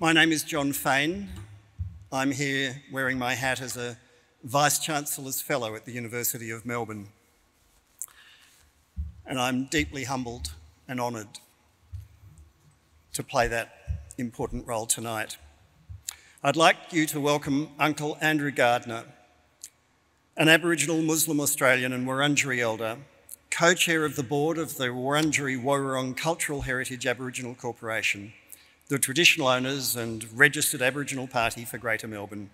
My name is Jon Faine. I'm here wearing my hat as a Vice Chancellor's Fellow at the University of Melbourne. And I'm deeply humbled and honoured to play that important role tonight. I'd like you to welcome Uncle Andrew Gardiner, an Aboriginal Muslim Australian and Wurundjeri elder, co-chair of the board of the Wurundjeri Woiwurrung Cultural Heritage Aboriginal Corporation, the traditional owners and registered Aboriginal party for Greater Melbourne.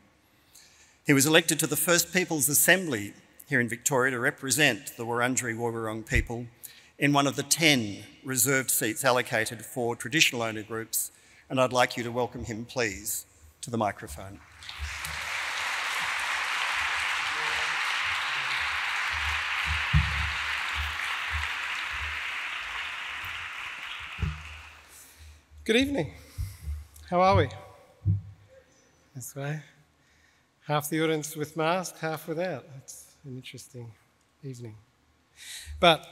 He was elected to the First Peoples Assembly here in Victoria to represent the Wurundjeri Woiwurrung people in one of the 10 reserved seats allocated for traditional owner groups, and I'd like you to welcome him, please, to the microphone. Good evening. How are we? This way. Half the audience with mask, half without. It's an interesting evening. But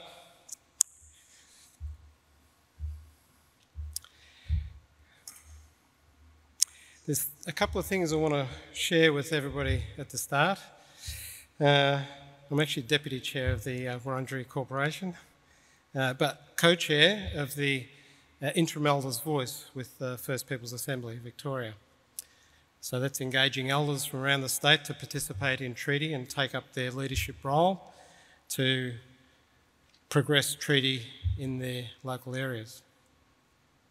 there's a couple of things I want to share with everybody at the start. Uh, I'm actually deputy chair of the uh, Wurundjeri Corporation, uh, but co-chair of the uh, interim elders voice with the First Peoples Assembly Victoria. So that's engaging elders from around the state to participate in treaty and take up their leadership role to progress treaty in their local areas.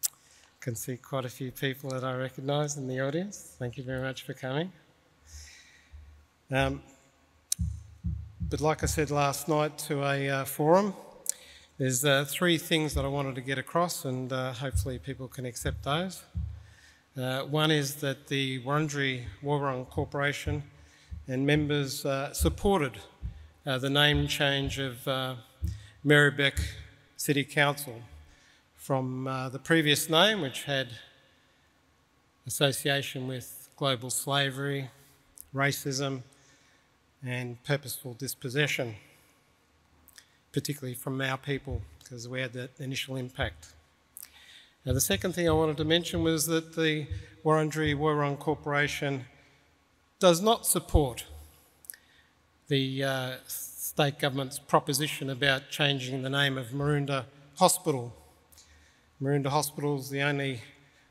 I can see quite a few people that I recognise in the audience. Thank you very much for coming. Um, but like I said last night to a uh, forum, there's uh, three things that I wanted to get across, and uh, hopefully people can accept those. Uh, one is that the Wurundjeri Woiwurrung Corporation and members uh, supported uh, the name change of uh, Merri-bek City Council from the previous name, which had association with global slavery, racism, and purposeful dispossession particularly from our people, because we had that initial impact. Now, the second thing I wanted to mention was that the Wurundjeri Woiwurrung Corporation does not support the uh, state government's proposition about changing the name of Maroondah Hospital. Maroondah Hospital is the only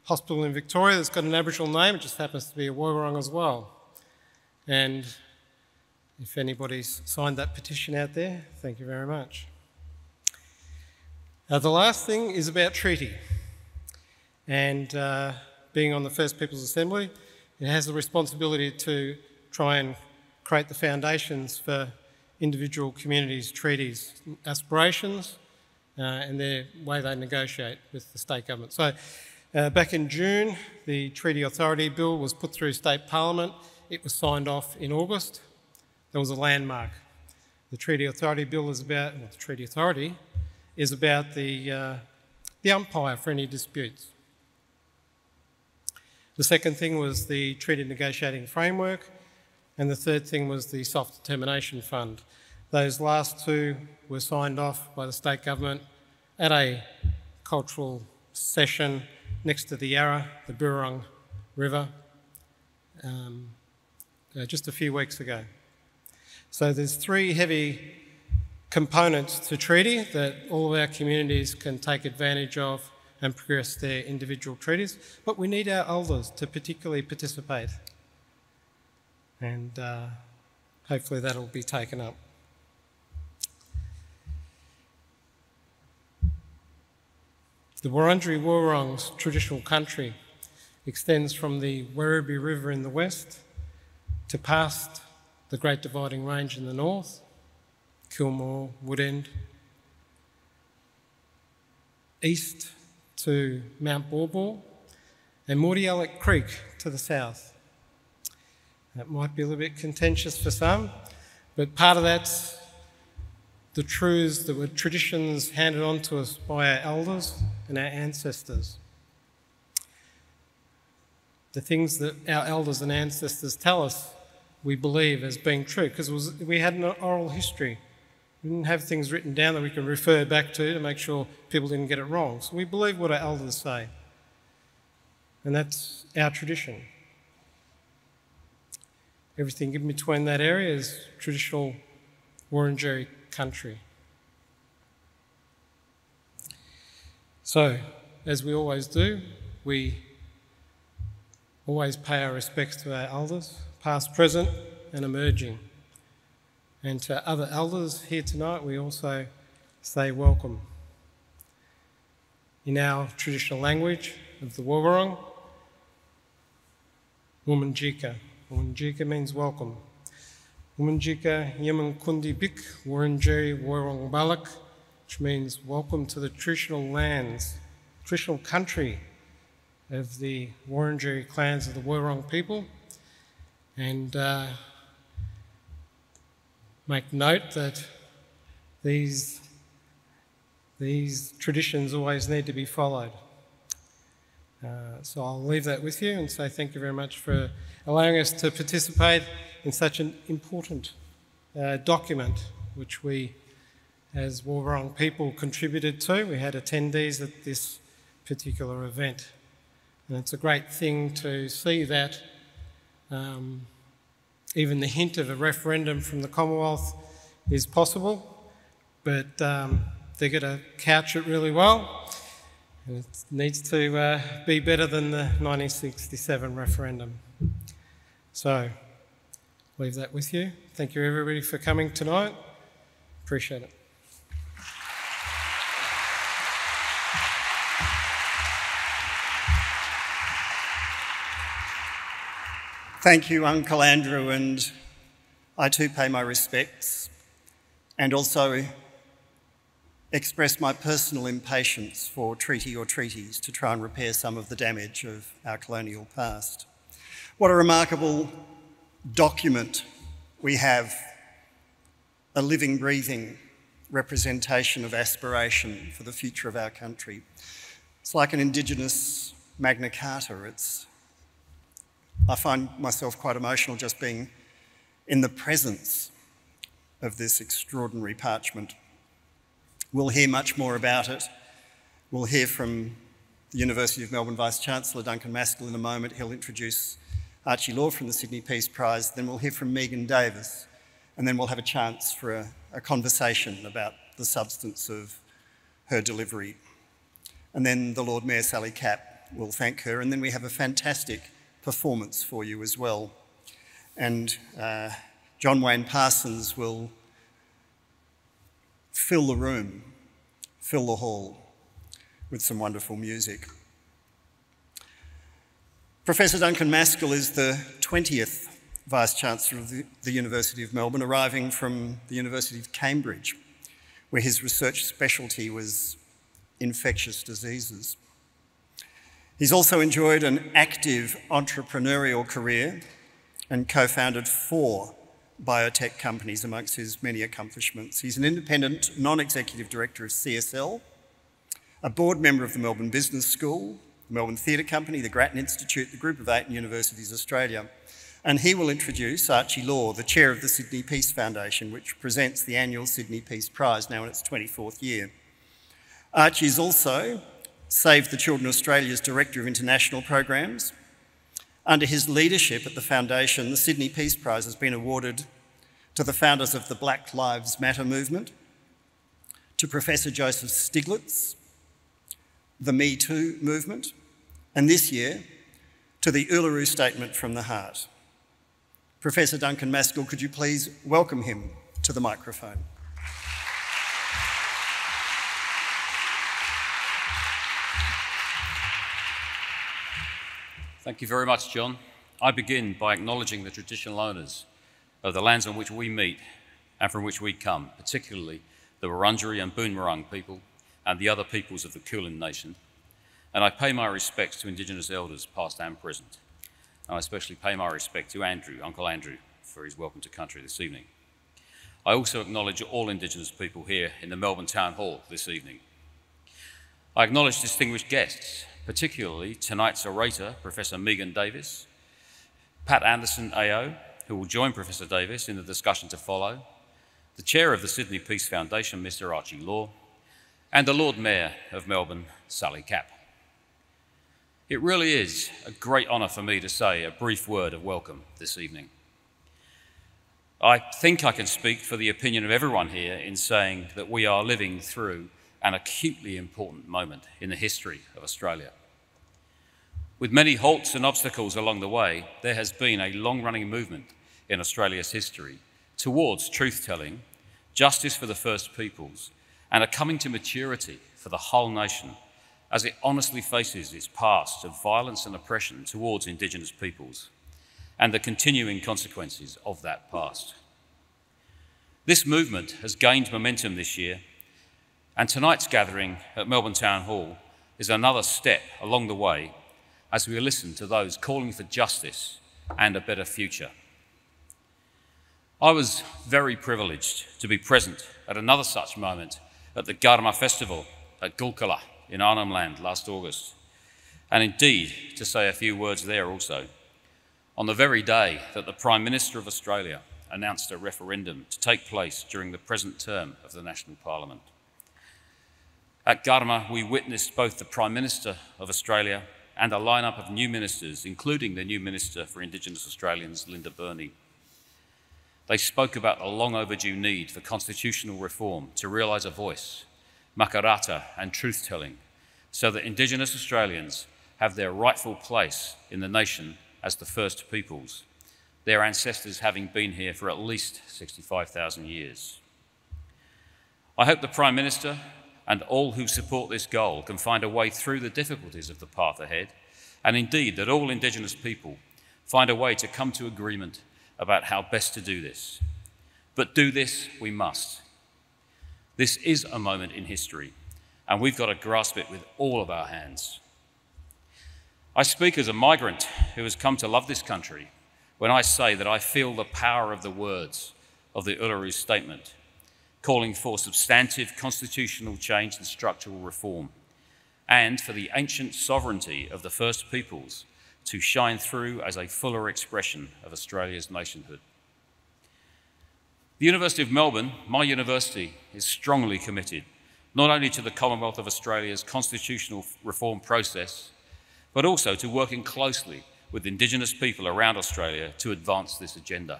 hospital in Victoria that's got an Aboriginal name, it just happens to be a Woiwurrung as well. And if anybody's signed that petition out there, thank you very much. Now, the last thing is about treaty. And uh, being on the First Peoples Assembly, it has the responsibility to try and create the foundations for individual communities' treaties, aspirations, uh, and their way they negotiate with the state government. So, uh, back in June, the Treaty Authority Bill was put through State Parliament. It was signed off in August. That was a landmark. The Treaty Authority Bill is about, well, the Treaty Authority is about the, uh, the umpire for any disputes. The second thing was the Treaty Negotiating Framework, and the third thing was the Self Determination Fund. Those last two were signed off by the state government at a cultural session next to the Yarra, the Birrarung River, um, uh, just a few weeks ago. So there's three heavy components to treaty that all of our communities can take advantage of and progress their individual treaties, but we need our elders to particularly participate. And uh, hopefully that'll be taken up. The Wurundjeri Woiwurrung's traditional country extends from the Werribee River in the west to past the Great Dividing Range in the north, Kilmore, Woodend, east to Mount Baw, and Mordialloc Creek to the south. That might be a little bit contentious for some, but part of that's the truths that were traditions handed on to us by our elders and our ancestors. The things that our elders and ancestors tell us we believe as being true because we had an oral history. We didn't have things written down that we can refer back to to make sure people didn't get it wrong. So we believe what our elders say. And that's our tradition. Everything in between that area is traditional Wurundjeri country. So, as we always do, we always pay our respects to our elders, past, present, and emerging. And to other elders here tonight, we also say welcome. In our traditional language of the Woiwurrung, Wominjeka. Wominjeka means welcome. Wominjeka Yemen Kundi Bik Wurundjeri Woiwurrung Balak, which means welcome to the traditional lands, traditional country of the Wurundjeri clans of the Woiwurrung people. And uh, make note that these, these traditions always need to be followed. Uh, so I'll leave that with you and say thank you very much for allowing us to participate in such an important uh, document, which we, as Woiwurrung people, contributed to. We had attendees at this particular event. And it's a great thing to see that um, even the hint of a referendum from the Commonwealth is possible, but um, they're going to couch it really well. And it needs to uh, be better than the 1967 referendum. So, leave that with you. Thank you, everybody, for coming tonight. Appreciate it. Thank you, Uncle Andrew, and I too pay my respects and also express my personal impatience for treaty or treaties to try and repair some of the damage of our colonial past. What a remarkable document we have, a living, breathing representation of aspiration for the future of our country. It's like an Indigenous Magna Carta. It's, I find myself quite emotional just being in the presence of this extraordinary parchment. We'll hear much more about it. We'll hear from the University of Melbourne Vice Chancellor Duncan Maskell in a moment. He'll introduce Archie Law from the Sydney Peace Prize. Then we'll hear from Megan Davis. And then we'll have a chance for a, a conversation about the substance of her delivery. And then the Lord Mayor Sally Capp will thank her. And then we have a fantastic performance for you as well. And uh, John Wayne Parsons will fill the room, fill the hall with some wonderful music. Professor Duncan Maskell is the 20th Vice Chancellor of the, the, University of Melbourne, arriving from the University of Cambridge, where his research specialty was infectious diseases. He's also enjoyed an active entrepreneurial career and co founded four biotech companies amongst his many accomplishments. He's an independent non executive director of CSL, a board member of the Melbourne Business School, the Melbourne Theatre Company, the Grattan Institute, the Group of Eight Universities Australia. And he will introduce Archie Law, the chair of the Sydney Peace Foundation, which presents the annual Sydney Peace Prize, now in its 24th year. Archie is also Save the Children Australia's Director of International Programs. Under his leadership at the Foundation, the Sydney Peace Prize has been awarded to the founders of the Black Lives Matter movement, to Professor Joseph Stiglitz, the Me Too movement, and this year to the Uluru Statement from the Heart. Professor Duncan Maskell, could you please welcome him to the microphone? Thank you very much, John. I begin by acknowledging the traditional owners of the lands on which we meet and from which we come, particularly the Wurundjeri and Boonwurrung people and the other peoples of the Kulin Nation. And I pay my respects to Indigenous elders, past and present. And I especially pay my respect to Andrew, Uncle Andrew, for his welcome to country this evening. I also acknowledge all Indigenous people here in the Melbourne Town Hall this evening. I acknowledge distinguished guests, particularly tonight's orator, Professor Megan Davis, Pat Anderson AO, who will join Professor Davis in the discussion to follow, the chair of the Sydney Peace Foundation, Mr. Archie Law, and the Lord Mayor of Melbourne, Sally Capp. It really is a great honour for me to say a brief word of welcome this evening. I think I can speak for the opinion of everyone here in saying that we are living through an acutely important moment in the history of Australia. With many halts and obstacles along the way, there has been a long running movement in Australia's history towards truth telling, justice for the First Peoples, and a coming to maturity for the whole nation as it honestly faces its past of violence and oppression towards Indigenous peoples and the continuing consequences of that past. This movement has gained momentum this year, and tonight's gathering at Melbourne Town Hall is another step along the way as we listen to those calling for justice and a better future. I was very privileged to be present at another such moment at the Garma Festival at Gulkula in Arnhem Land last August, and indeed to say a few words there also on the very day that the Prime Minister of Australia announced a referendum to take place during the present term of the National Parliament. At Garma, we witnessed both the Prime Minister of Australia and a lineup of new ministers, including the new Minister for Indigenous Australians, Linda Burney. They spoke about the long overdue need for constitutional reform to realise a voice, Makarrata, and truth telling, so that Indigenous Australians have their rightful place in the nation as the first peoples, their ancestors having been here for at least 65,000 years. I hope the Prime Minister and all who support this goal can find a way through the difficulties of the path ahead, and indeed that all Indigenous people find a way to come to agreement about how best to do this. But do this we must. This is a moment in history, and we've got to grasp it with all of our hands. I speak as a migrant who has come to love this country when I say that I feel the power of the words of the Uluru Statement, calling for substantive constitutional change and structural reform, and for the ancient sovereignty of the First Peoples to shine through as a fuller expression of Australia's nationhood. The University of Melbourne, my university, is strongly committed not only to the Commonwealth of Australia's constitutional reform process but also to working closely with Indigenous people around Australia to advance this agenda.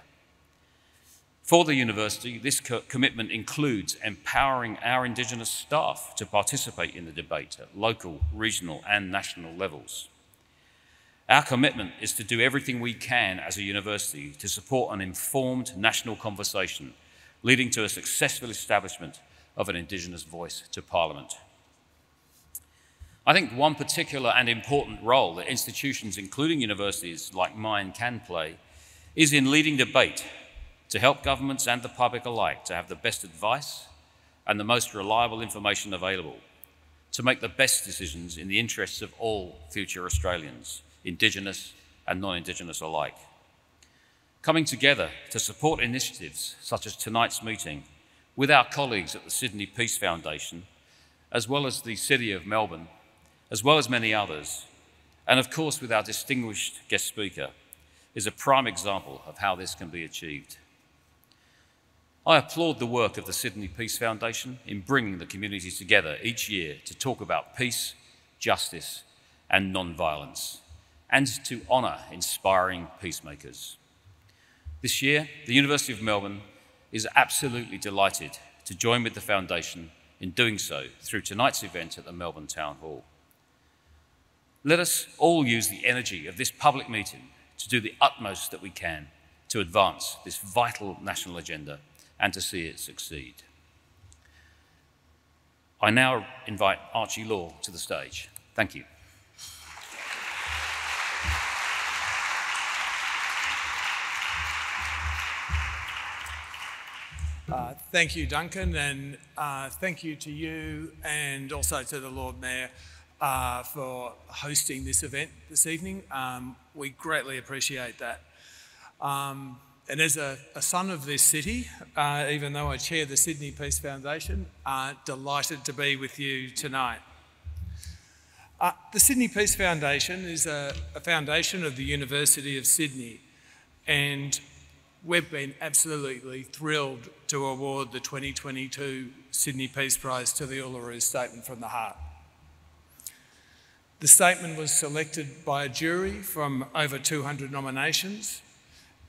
For the university, this co commitment includes empowering our Indigenous staff to participate in the debate at local, regional, and national levels. Our commitment is to do everything we can as a university to support an informed national conversation leading to a successful establishment of an Indigenous voice to Parliament. I think one particular and important role that institutions, including universities like mine, can play is in leading debate to help governments and the public alike to have the best advice and the most reliable information available to make the best decisions in the interests of all future Australians, Indigenous and non Indigenous alike. Coming together to support initiatives such as tonight's meeting with our colleagues at the Sydney Peace Foundation, as well as the City of Melbourne as well as many others, and of course with our distinguished guest speaker, is a prime example of how this can be achieved. I applaud the work of the Sydney Peace Foundation in bringing the community together each year to talk about peace, justice, and non-violence, and to honour inspiring peacemakers. This year, the University of Melbourne is absolutely delighted to join with the Foundation in doing so through tonight's event at the Melbourne Town Hall. Let us all use the energy of this public meeting to do the utmost that we can to advance this vital national agenda and to see it succeed. I now invite Archie Law to the stage. Thank you. Uh, thank you, Duncan, and uh, thank you to you and also to the Lord Mayor uh, for hosting this event this evening. Um, we greatly appreciate that. Um, and as a, a, son of this city, uh, even though I chair the Sydney Peace Foundation, uh, delighted to be with you tonight. Uh, the Sydney Peace Foundation is a, a foundation of the University of Sydney, and we've been absolutely thrilled to award the 2022 Sydney Peace Prize to the Uluru Statement from the Heart. The statement was selected by a jury from over 200 nominations,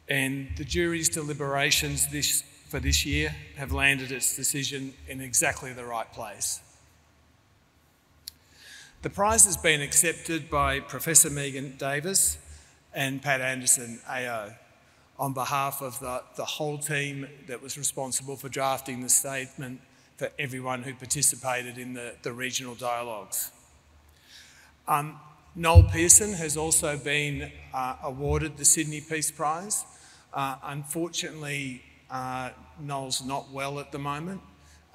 and the jury's deliberations this, for this year have landed its decision in exactly the right place. The prize has been accepted by Professor Megan Davis and Pat Anderson AO on behalf of the, the whole team that was responsible for drafting the statement for everyone who participated in the, the regional dialogues. Um, Noel Pearson has also been uh, awarded the Sydney Peace Prize. Uh, unfortunately, uh, Noel's not well at the moment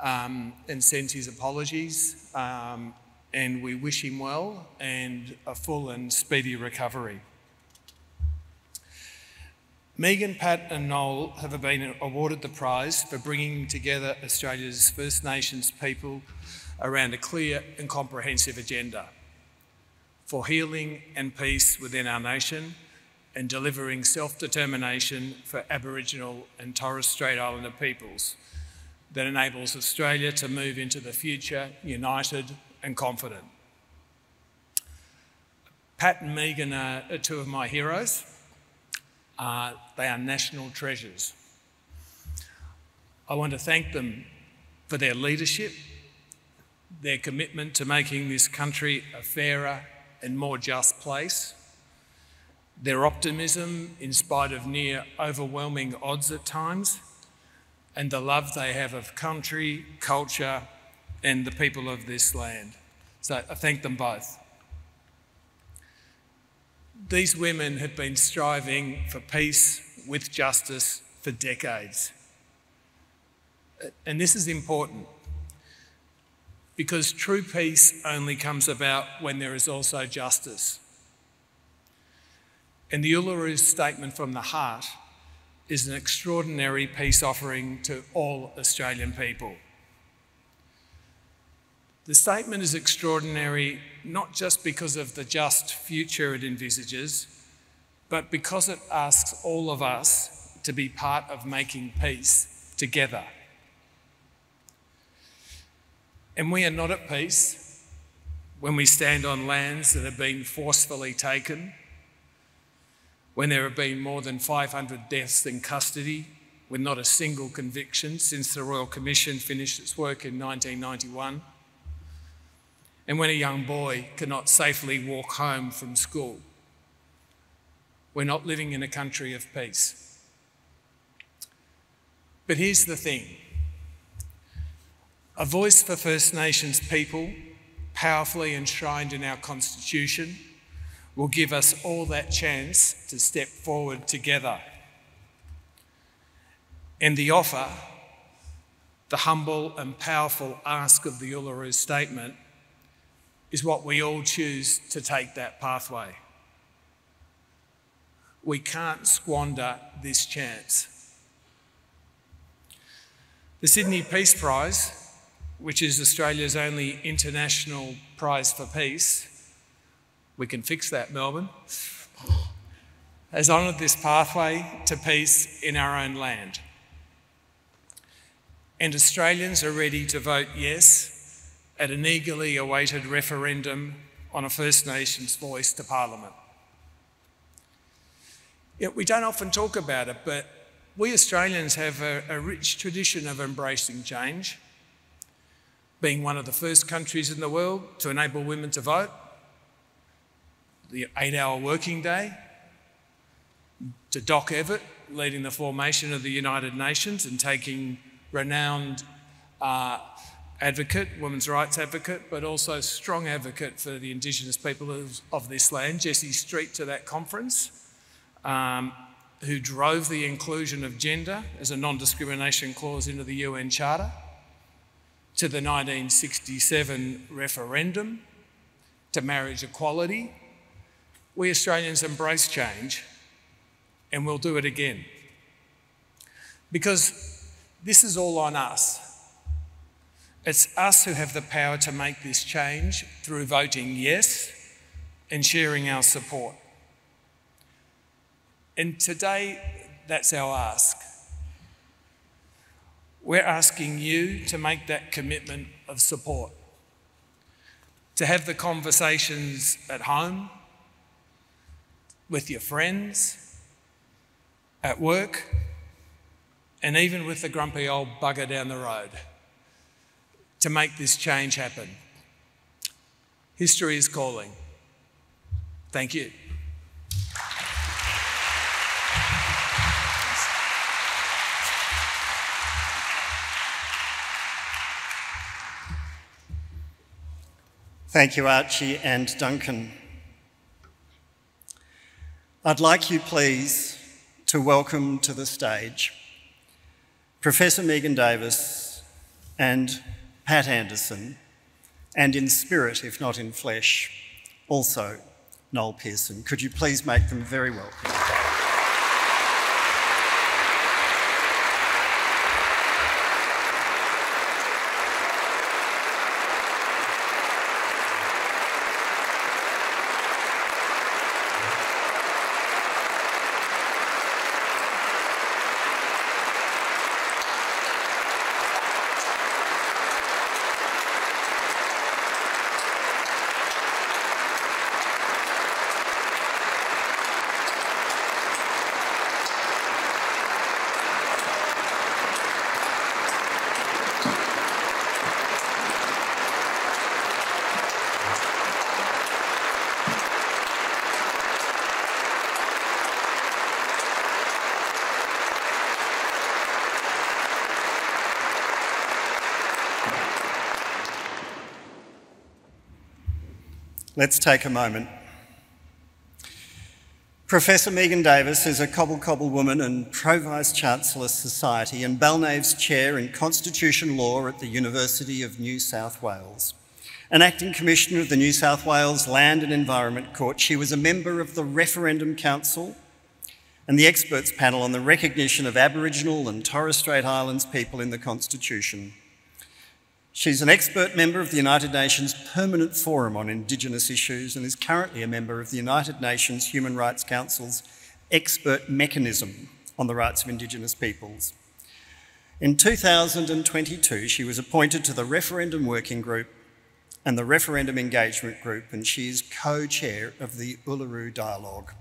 um, and sends his apologies. Um, and we wish him well and a full and speedy recovery. Megan, Pat, and Noel have been awarded the prize for bringing together Australia's First Nations people around a clear and comprehensive agenda for healing and peace within our nation and delivering self determination for Aboriginal and Torres Strait Islander peoples that enables Australia to move into the future united and confident. Pat and Megan are two of my heroes. Uh, they are national treasures. I want to thank them for their leadership, their commitment to making this country a fairer and more just place, their optimism in spite of near overwhelming odds at times, and the love they have of country, culture, and the people of this land. So I thank them both. These women have been striving for peace with justice for decades. And this is important because true peace only comes about when there is also justice. And the Uluru Statement from the Heart is an extraordinary peace offering to all Australian people. The statement is extraordinary not just because of the just future it envisages, but because it asks all of us to be part of making peace together. And we are not at peace when we stand on lands that have been forcefully taken, when there have been more than 500 deaths in custody with not a single conviction since the Royal Commission finished its work in 1991 and when a young boy cannot safely walk home from school. We're not living in a country of peace. But here's the thing a voice for First Nations people, powerfully enshrined in our Constitution, will give us all that chance to step forward together. And the offer, the humble and powerful ask of the Uluru Statement, is what we all choose to take that pathway. We can't squander this chance. The Sydney Peace Prize, which is Australia's only international prize for peace, we can fix that, Melbourne, has honoured this pathway to peace in our own land. And Australians are ready to vote yes at an eagerly awaited referendum on a First Nations voice to Parliament. Yet we don't often talk about it, but we Australians have a, a rich tradition of embracing change, being one of the first countries in the world to enable women to vote, the eight hour working day, to Doc Evatt leading the formation of the United Nations and taking renowned uh, advocate, women's rights advocate, but also strong advocate for the Indigenous people of, of this land, Jessie Street, to that conference, um, who drove the inclusion of gender as a non discrimination clause into the UN Charter, to the 1967 referendum, to marriage equality. We Australians embrace change and we'll do it again. Because this is all on us. It's us who have the power to make this change through voting yes and sharing our support. And today, that's our ask. We're asking you to make that commitment of support. to have the conversations at home, with your friends, at work, and even with the grumpy old bugger down the road to make this change happen. History is calling. Thank you. Thank you, Archie and Duncan. I'd like you, please, to welcome to the stage Professor Megan Davis and Pat Anderson, and in spirit, if not in flesh, also Noel Pearson. Could you please make them very welcome? Let's take a moment. Professor Megan Davis is a Cobble Cobble woman and Pro Vice Chancellor Society and Balnaves Chair in Constitution Law at the University of New South Wales. An acting commissioner of the New South Wales Land and Environment Court, she was a member of the Referendum Council and the experts panel on the recognition of Aboriginal and Torres Strait Islands people in the Constitution. She's an expert member of the United Nations Permanent Forum on Indigenous Issues and is currently a member of the United Nations Human Rights Council's Expert Mechanism on the Rights of Indigenous Peoples. In 2022, she was appointed to the Referendum Working Group and the Referendum Engagement Group, and she is co chair of the Uluru Dialogue.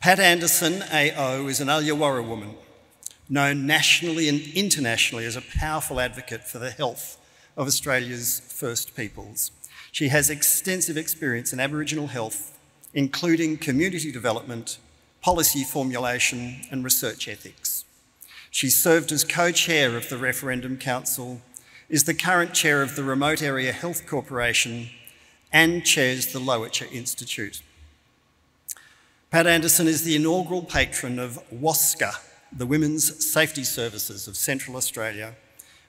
Pat Anderson, AO, is an Alyawarra woman known nationally and internationally as a powerful advocate for the health of Australia's First Peoples. She has extensive experience in Aboriginal health, including community development, policy formulation, and research ethics. She served as co chair of the Referendum Council, is the current chair of the Remote Area Health Corporation, and chairs the Lowitja Institute. Pat Anderson is the inaugural patron of WASCA, the Women's Safety Services of Central Australia,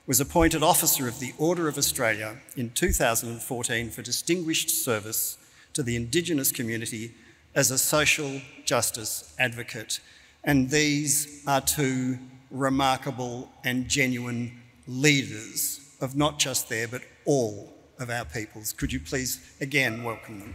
was appointed Officer of the Order of Australia in 2014 for distinguished service to the Indigenous community as a social justice advocate. And these are two remarkable and genuine leaders of not just there, but all of our peoples. Could you please again welcome them?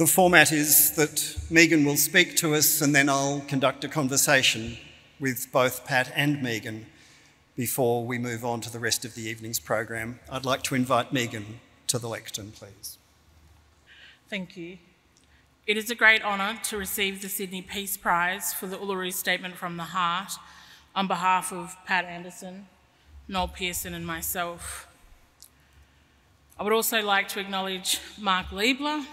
The format is that Megan will speak to us and then I'll conduct a conversation with both Pat and Megan before we move on to the rest of the evening's program. I'd like to invite Megan to the lectern, please. Thank you. It is a great honour to receive the Sydney Peace Prize for the Uluru Statement from the Heart on behalf of Pat Anderson, Noel Pearson, and myself. I would also like to acknowledge Mark Leibler,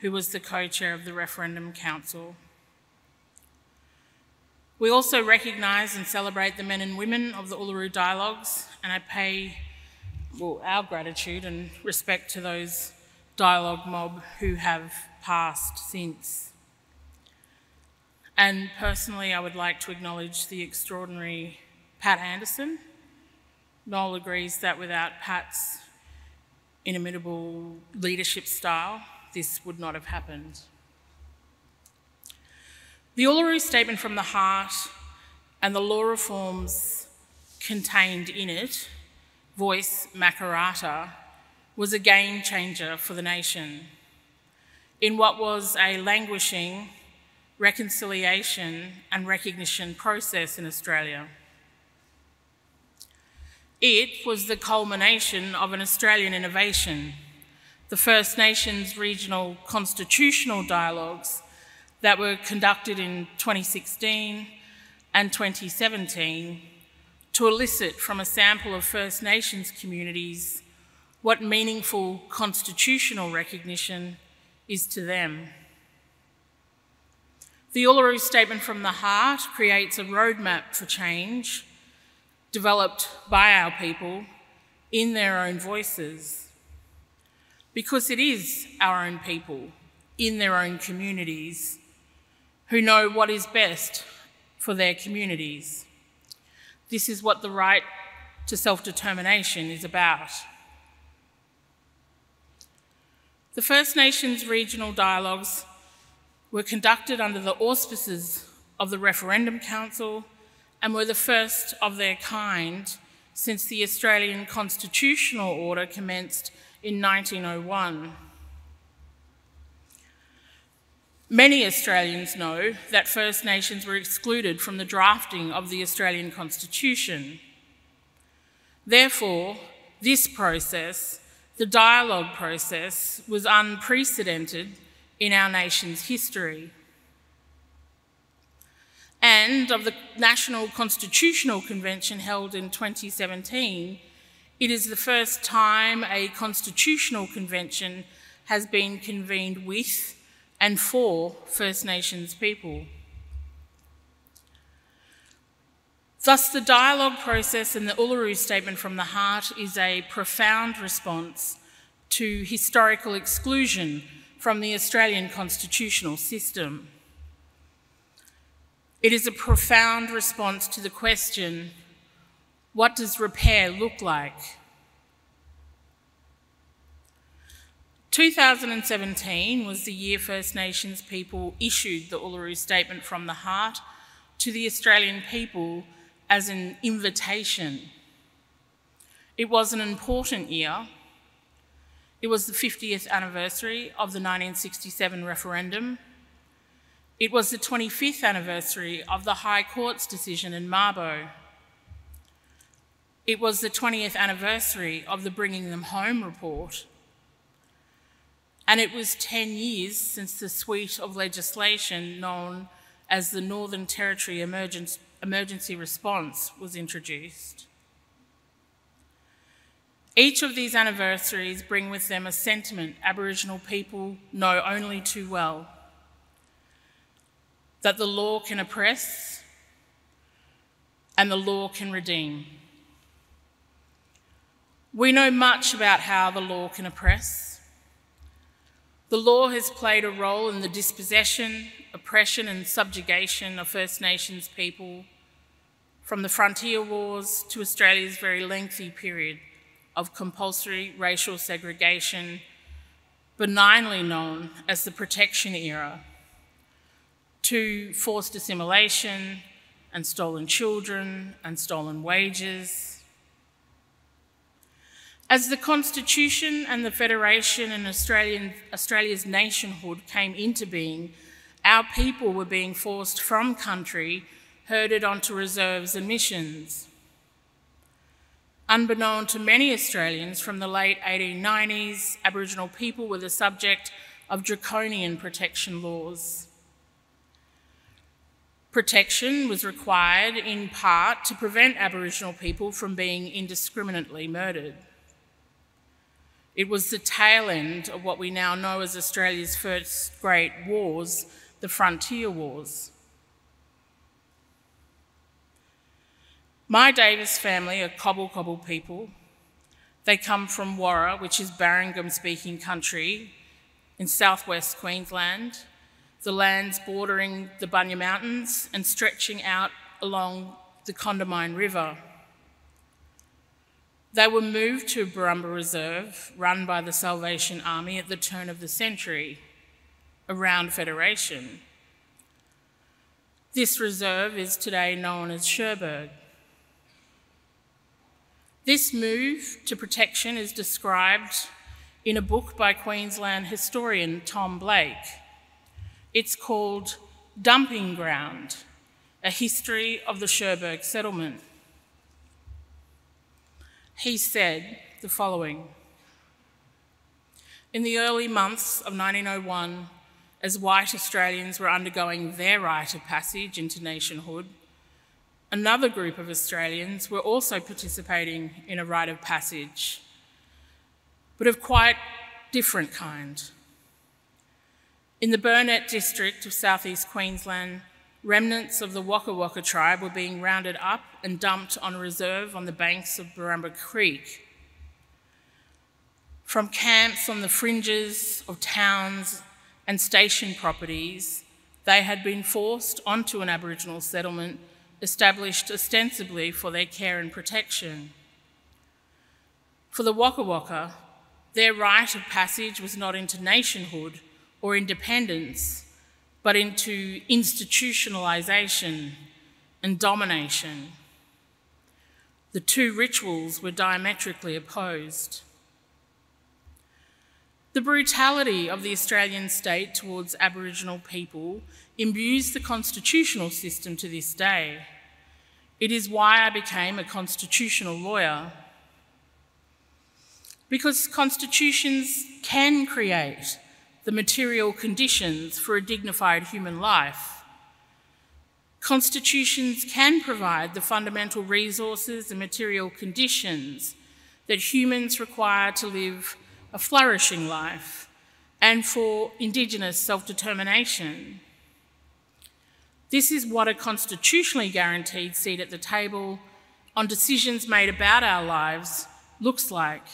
who was the co chair of the Referendum Council. We also recognise and celebrate the men and women of the Uluru Dialogues, and I pay well, our gratitude and respect to those dialogue mob who have passed since. And personally, I would like to acknowledge the extraordinary Pat Anderson. Noel agrees that without Pat's inimitable leadership style, this would not have happened. The Uluru Statement from the Heart and the law reforms contained in it, Voice Makarrata, was a game changer for the nation. In what was a languishing reconciliation, and recognition process in Australia. It was the culmination of an Australian innovation, the First Nations regional constitutional dialogues that were conducted in 2016 and 2017 to elicit from a sample of First Nations communities what meaningful constitutional recognition is to them. The Uluru Statement from the Heart creates a roadmap for change developed by our people in their own voices. Because it is our own people in their own communities who know what is best for their communities. This is what the right to self determination is about. The First Nations regional dialogues were conducted under the auspices of the Referendum Council and were the first of their kind since the Australian Constitutional Order commenced in 1901. Many Australians know that First Nations were excluded from the drafting of the Australian Constitution. Therefore, this process, the dialogue process, was unprecedented in our nation's history. And of the National Constitutional Convention held in 2017, it is the first time a constitutional convention has been convened with and for First Nations people. Thus, the dialogue process and the Uluru Statement from the Heart is a profound response to historical exclusion from the Australian constitutional system. It is a profound response to the question what does repair look like? 2017 was the year First Nations people issued the Uluru Statement from the Heart to the Australian people as an invitation. It was an important year. It was the 50th anniversary of the 1967 referendum. It was the 25th anniversary of the High Court's decision in Mabo. It was the 20th anniversary of the Bringing Them Home report and it was 10 years since the suite of legislation known as the Northern Territory Emergency Response was introduced. Each of these anniversaries bring with them a sentiment Aboriginal people know only too well that the law can oppress and the law can redeem. We know much about how the law can oppress. The law has played a role in the dispossession, oppression, and subjugation of First Nations people from the frontier wars to Australia's very lengthy period of compulsory racial segregation, benignly known as the protection era, to forced assimilation and stolen children and stolen wages as the Constitution and the Federation and Australian, Australia's nationhood came into being, our people were being forced from country, herded onto reserves and missions. Unbeknown to many Australians from the late 1890s, Aboriginal people were the subject of draconian protection laws. Protection was required in part to prevent Aboriginal people from being indiscriminately murdered. It was the tail end of what we now know as Australia's first great wars, the Frontier Wars. My Davis family are Cobble Cobble people. They come from Warra, which is Barunggam speaking country in southwest Queensland, the lands bordering the Bunya Mountains and stretching out along the Condamine River. They were moved to Barambah Reserve, run by the Salvation Army at the turn of the century, around Federation. This reserve is today known as Cherbourg. This move to protection is described in a book by Queensland historian Thom Blake. It's called Dumping Ground, a history of the Cherbourg settlement. He said the following In the early months of 1901, as white Australians were undergoing their rite of passage into nationhood, another group of Australians were also participating in a rite of passage, but of quite different kind. In the Burnett district of southeast Queensland, remnants of the Waka Waka tribe were being rounded up and dumped on a reserve on the banks of Barambah Creek. From camps on the fringes of towns and station properties, they had been forced onto an Aboriginal settlement established ostensibly for their care and protection. For the Waka Waka, their rite of passage was not into nationhood or independence, but into institutionalisation and domination. The two rituals were diametrically opposed. The brutality of the Australian state towards Aboriginal people imbues the constitutional system to this day. It is why I became a constitutional lawyer. Because constitutions can create the material conditions for a dignified human life. Constitutions can provide the fundamental resources and material conditions that humans require to live a flourishing life and for Indigenous self determination. This is what a constitutionally guaranteed seat at the table on decisions made about our lives looks like.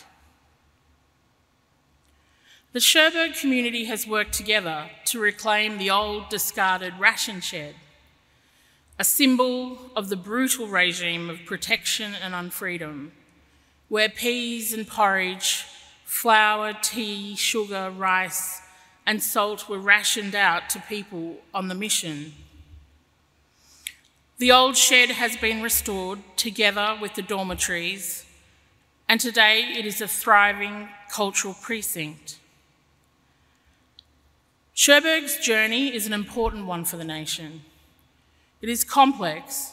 The Cherbourg community has worked together to reclaim the old discarded ration shed, a symbol of the brutal regime of protection and unfreedom, where peas and porridge flour, tea, sugar, rice, and salt were rationed out to people on the mission. The old shed has been restored together with the dormitories, and today it is a thriving cultural precinct. Cherbourg's journey is an important one for the nation. It is complex.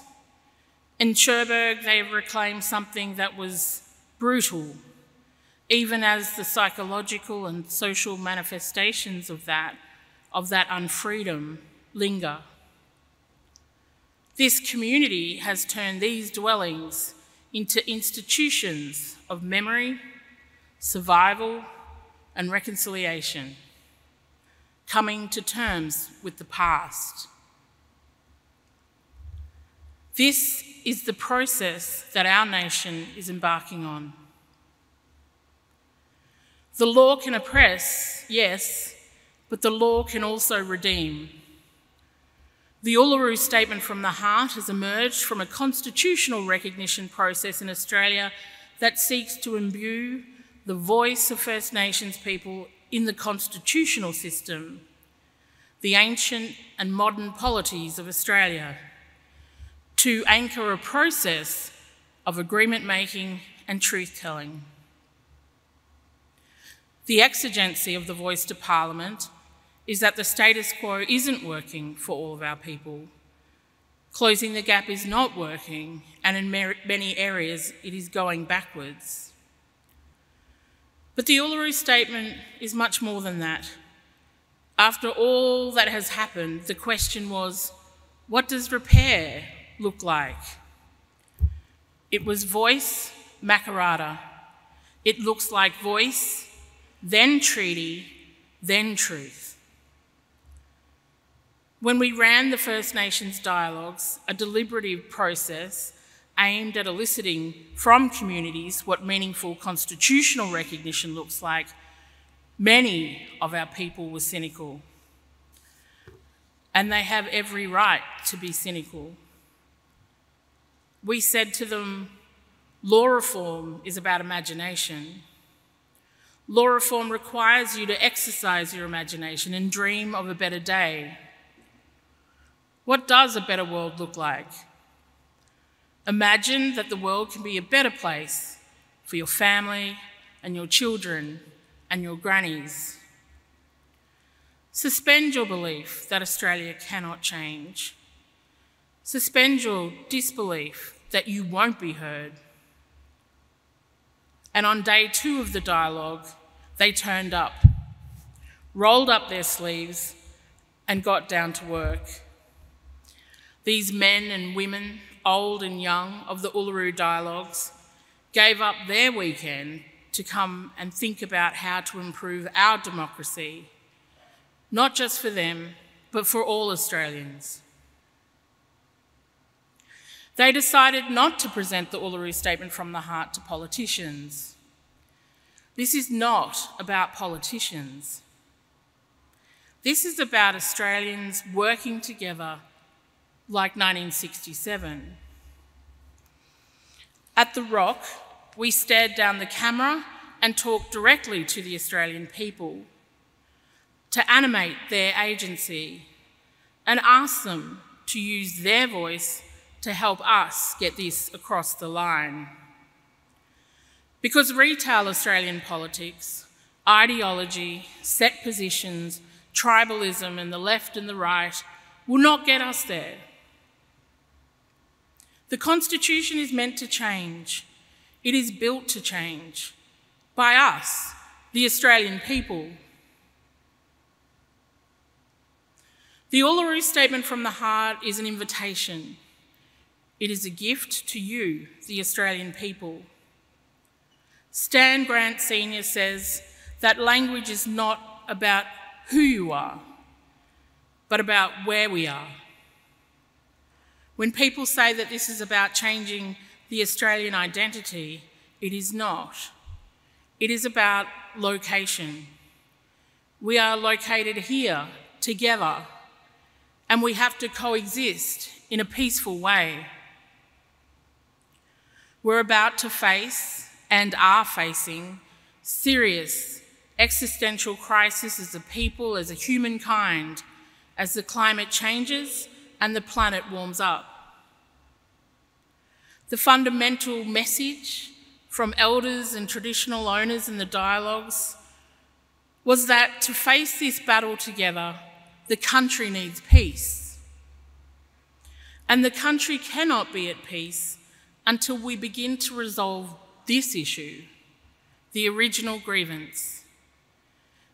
In Cherbourg, they have reclaimed something that was brutal even as the psychological and social manifestations of that, of that unfreedom linger. This community has turned these dwellings into institutions of memory, survival, and reconciliation, coming to terms with the past. This is the process that our nation is embarking on. The law can oppress, yes, but the law can also redeem. The Uluru Statement from the Heart has emerged from a constitutional recognition process in Australia that seeks to imbue the voice of First Nations people in the constitutional system, the ancient and modern polities of Australia, to anchor a process of agreement making and truth telling. The exigency of the voice to Parliament is that the status quo isn't working for all of our people. Closing the gap is not working, and in many areas it is going backwards. But the Uluru Statement is much more than that. After all that has happened, the question was what does repair look like? It was voice, Makarrata. It looks like voice, then treaty, then truth. When we ran the First Nations dialogues, a deliberative process aimed at eliciting from communities what meaningful constitutional recognition looks like, many of our people were cynical. And they have every right to be cynical. We said to them, law reform is about imagination. Law reform requires you to exercise your imagination and dream of a better day. What does a better world look like? Imagine that the world can be a better place for your family and your children and your grannies. Suspend your belief that Australia cannot change. Suspend your disbelief that you won't be heard. And on day two of the dialogue, they turned up, rolled up their sleeves, and got down to work. These men and women, old and young, of the Uluru Dialogues, gave up their weekend to come and think about how to improve our democracy, not just for them, but for all Australians. They decided not to present the Uluru Statement from the Heart to politicians. This is not about politicians. This is about Australians working together like 1967. At The Rock, we stared down the camera and talked directly to the Australian people to animate their agency and ask them to use their voice to help us get this across the line. Because retail Australian politics, ideology, set positions, tribalism, and the left and the right will not get us there. The Constitution is meant to change. It is built to change by us, the Australian people. The Uluru Statement from the Heart is an invitation. It is a gift to you, the Australian people. Stan Grant Sr. says that language is not about who you are, but about where we are. When people say that this is about changing the Australian identity, it is not. It is about location. We are located here together, and we have to coexist in a peaceful way. We're about to face and are facing serious existential crisis as a people, as a humankind, as the climate changes and the planet warms up. The fundamental message from elders and traditional owners in the dialogues was that to face this battle together, the country needs peace. And the country cannot be at peace until we begin to resolve this issue, the original grievance.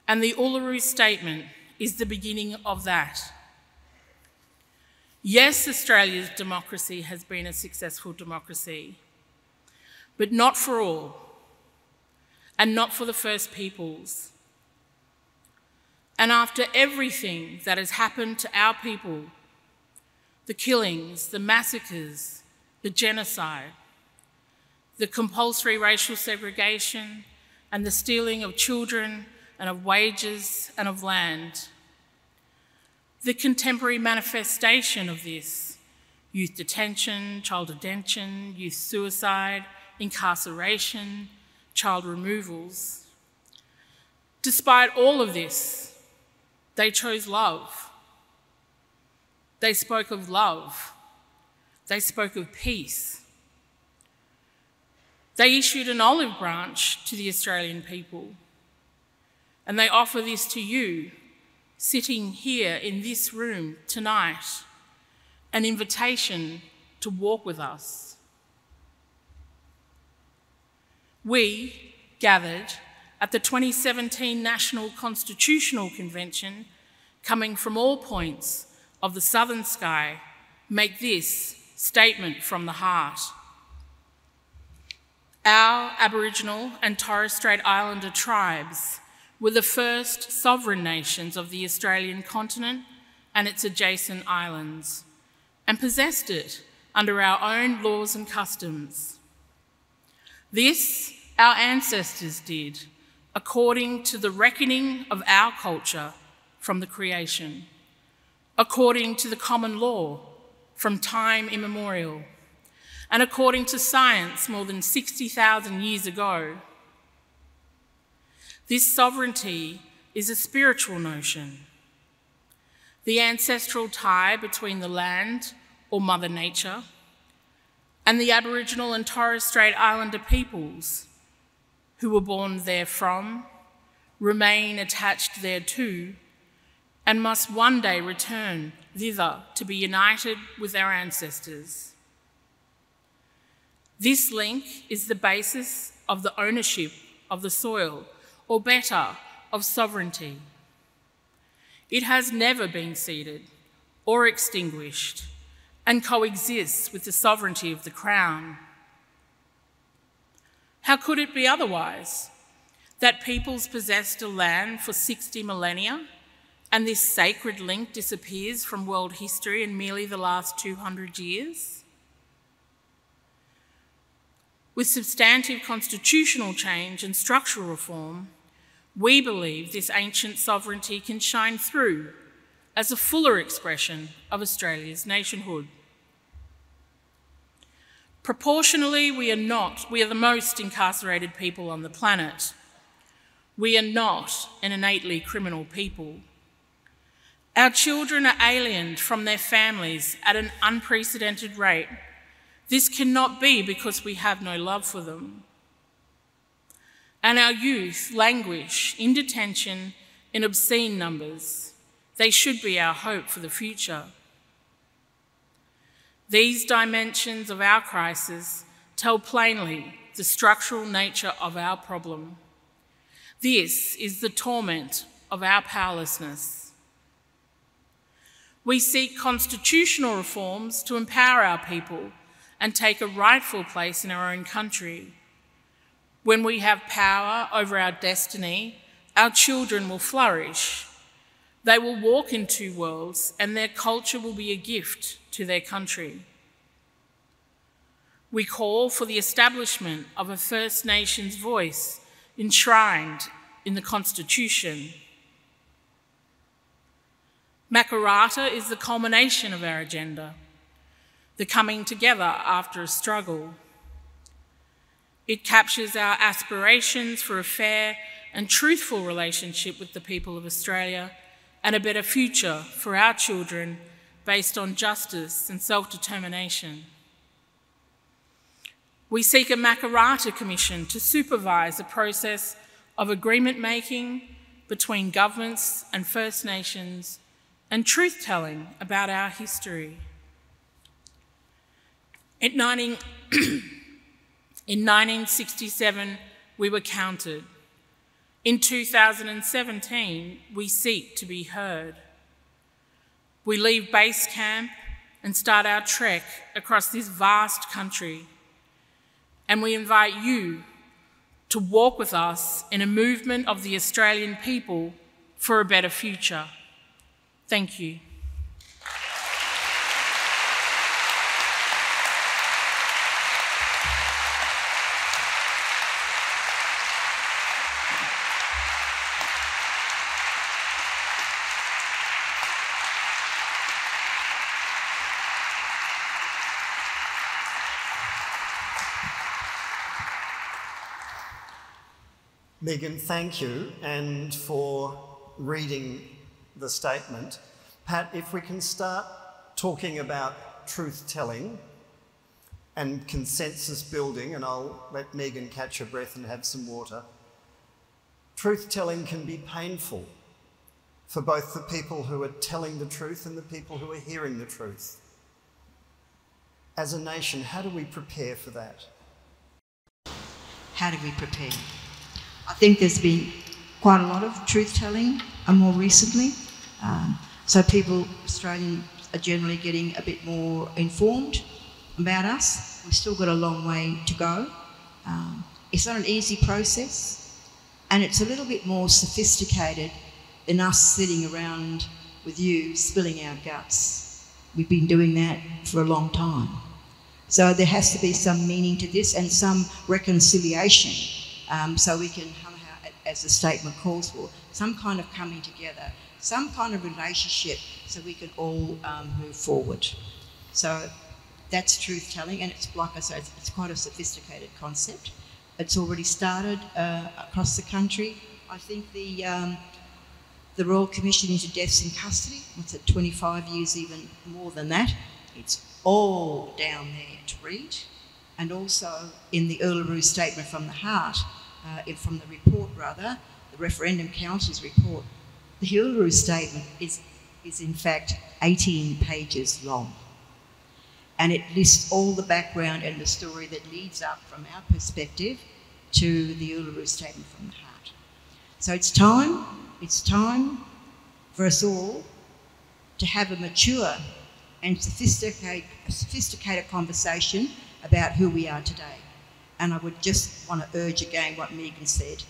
And the Uluru Statement is the beginning of that. Yes, Australia's democracy has been a successful democracy, but not for all, and not for the First Peoples. And after everything that has happened to our people the killings, the massacres, the genocide, the compulsory racial segregation, and the stealing of children and of wages and of land the contemporary manifestation of this youth detention, child detention, youth suicide, incarceration, child removals. Despite all of this, they chose love. They spoke of love. They spoke of peace. They issued an olive branch to the Australian people, and they offer this to you sitting here in this room tonight an invitation to walk with us. We gathered at the 2017 National Constitutional Convention, coming from all points of the southern sky, make this statement from the heart. Our Aboriginal and Torres Strait Islander tribes were the first sovereign nations of the Australian continent and its adjacent islands, and possessed it under our own laws and customs. This our ancestors did according to the reckoning of our culture from the creation, according to the common law from time immemorial, and according to science more than 60,000 years ago. This sovereignty is a spiritual notion. The ancestral tie between the land, or Mother Nature, and the Aboriginal and Torres Strait Islander peoples who were born therefrom, remain attached thereto, and must one day return thither to be united with our ancestors. This link is the basis of the ownership of the soil, or better, of sovereignty. It has never been ceded or extinguished and coexists with the sovereignty of the Crown. How could it be otherwise? That peoples possessed a land for 60 millennia and this sacred link disappears from world history in merely the last 200 years? With substantive constitutional change and structural reform, we believe this ancient sovereignty can shine through as a fuller expression of Australia's nationhood. Proportionally, we are not, we are the most incarcerated people on the planet. We are not an innately criminal people. Our children are aliened from their families at an unprecedented rate. This cannot be because we have no love for them. And our youth languish in detention in obscene numbers. They should be our hope for the future. These dimensions of our crisis tell plainly the structural nature of our problem. This is the torment of our powerlessness. We seek constitutional reforms to empower our people and take a rightful place in our own country. When we have power over our destiny, our children will flourish. They will walk in two worlds, and their culture will be a gift to their country. We call for the establishment of a First Nations voice enshrined in the Constitution Makarrata is the culmination of our agenda, the coming together after a struggle. It captures our aspirations for a fair and truthful relationship with the people of Australia and a better future for our children based on justice and self determination. We seek a Makarrata Commission to supervise a process of agreement making between governments and First Nations and truth telling about our history. In, 19, in 1967, we were counted. In 2017, we seek to be heard. We leave base camp and start our trek across this vast country. And we invite you to walk with us in a movement of the Australian people for a better future. Thank you. Megan, thank you, and for reading the statement. Pat, if we can start talking about truth telling and consensus building, and I'll let Megan catch her breath and have some water. Truth telling can be painful for both the people who are telling the truth and the people who are hearing the truth. As a nation, how do we prepare for that? How do we prepare? I think there's been quite a lot of truth telling uh, more recently. Um, so people, Australians, are generally getting a bit more informed about us. We've still got a long way to go. Um, it's not an easy process, and it's a little bit more sophisticated than us sitting around with you spilling our guts. We've been doing that for a long time. So there has to be some meaning to this and some reconciliation um, so we can, as the statement calls for, some kind of coming together, some kind of relationship so we can all um, move forward. So that's truth telling, and it's like I said, it's, it's quite a sophisticated concept. It's already started uh, across the country. I think the um, the Royal Commission into Deaths in Custody, what's it, 25 years, even more than that. It's all down there to read. And also in the Uluru Statement from the Heart, uh, from the report rather, the Referendum Council's report, The Uluru Statement is, is in fact 18 pages long. And it lists all the background and the story that leads up from our perspective to the Uluru Statement from the Heart. So it's time, it's time for us all to have a mature and sophisticated, sophisticated conversation about who we are today. And I would just want to urge again what Megan said.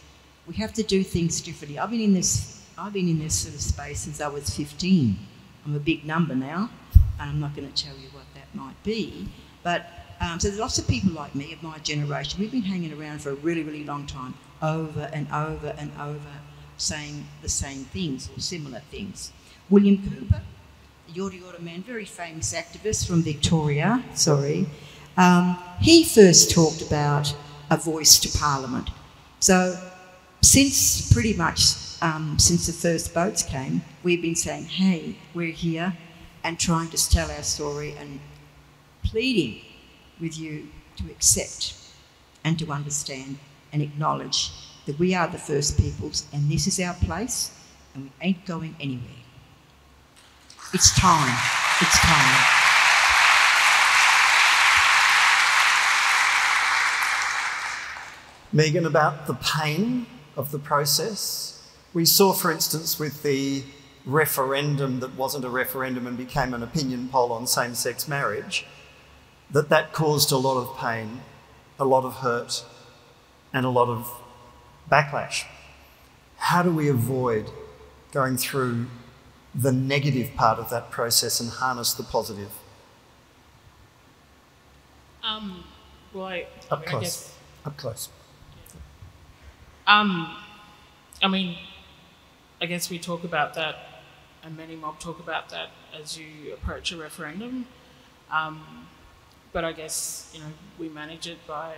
We have to do things differently. I've been in this, I've been in this sort of space since I was 15. I'm a big number now, and I'm not going to tell you what that might be. But um, so there's lots of people like me of my generation. We've been hanging around for a really, really long time, over and over and over, saying the same things or similar things. William Cooper, the Yorta Yorta man, very famous activist from Victoria, sorry, um, he first talked about a voice to Parliament. So since pretty much um, since the first boats came, we've been saying, hey, we're here and trying to tell our story and pleading with you to accept and to understand and acknowledge that we are the first peoples and this is our place and we ain't going anywhere. It's time. It's time. Megan, about the pain of the process. We saw, for instance, with the referendum that wasn't a referendum and became an opinion poll on same sex marriage, that that caused a lot of pain, a lot of hurt, and a lot of backlash. How do we avoid going through the negative part of that process and harness the positive? Um, well, I, Up I close. guess Up close. Um, I mean, I guess we talk about that, and many mob talk about that as you approach a referendum. Um, but I guess you know we manage it by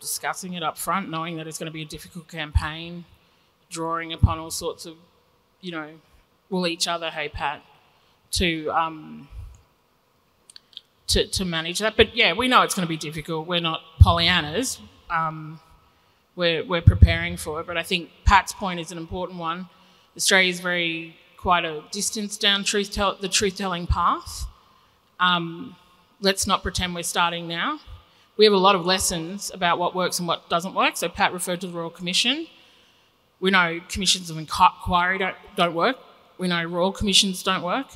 discussing it up front, knowing that it's going to be a difficult campaign, drawing upon all sorts of, you know, well each other, hey Pat, to um, to to manage that. But yeah, we know it's going to be difficult. We're not Pollyannas. Um, we're, we're preparing for it. But I think Pat's point is an important one. Australia is very quite a distance down truth tell, the truth telling path. Um, let's not pretend we're starting now. We have a lot of lessons about what works and what doesn't work. So Pat referred to the Royal Commission. We know commissions of inquiry don't, don't work. We know royal commissions don't work.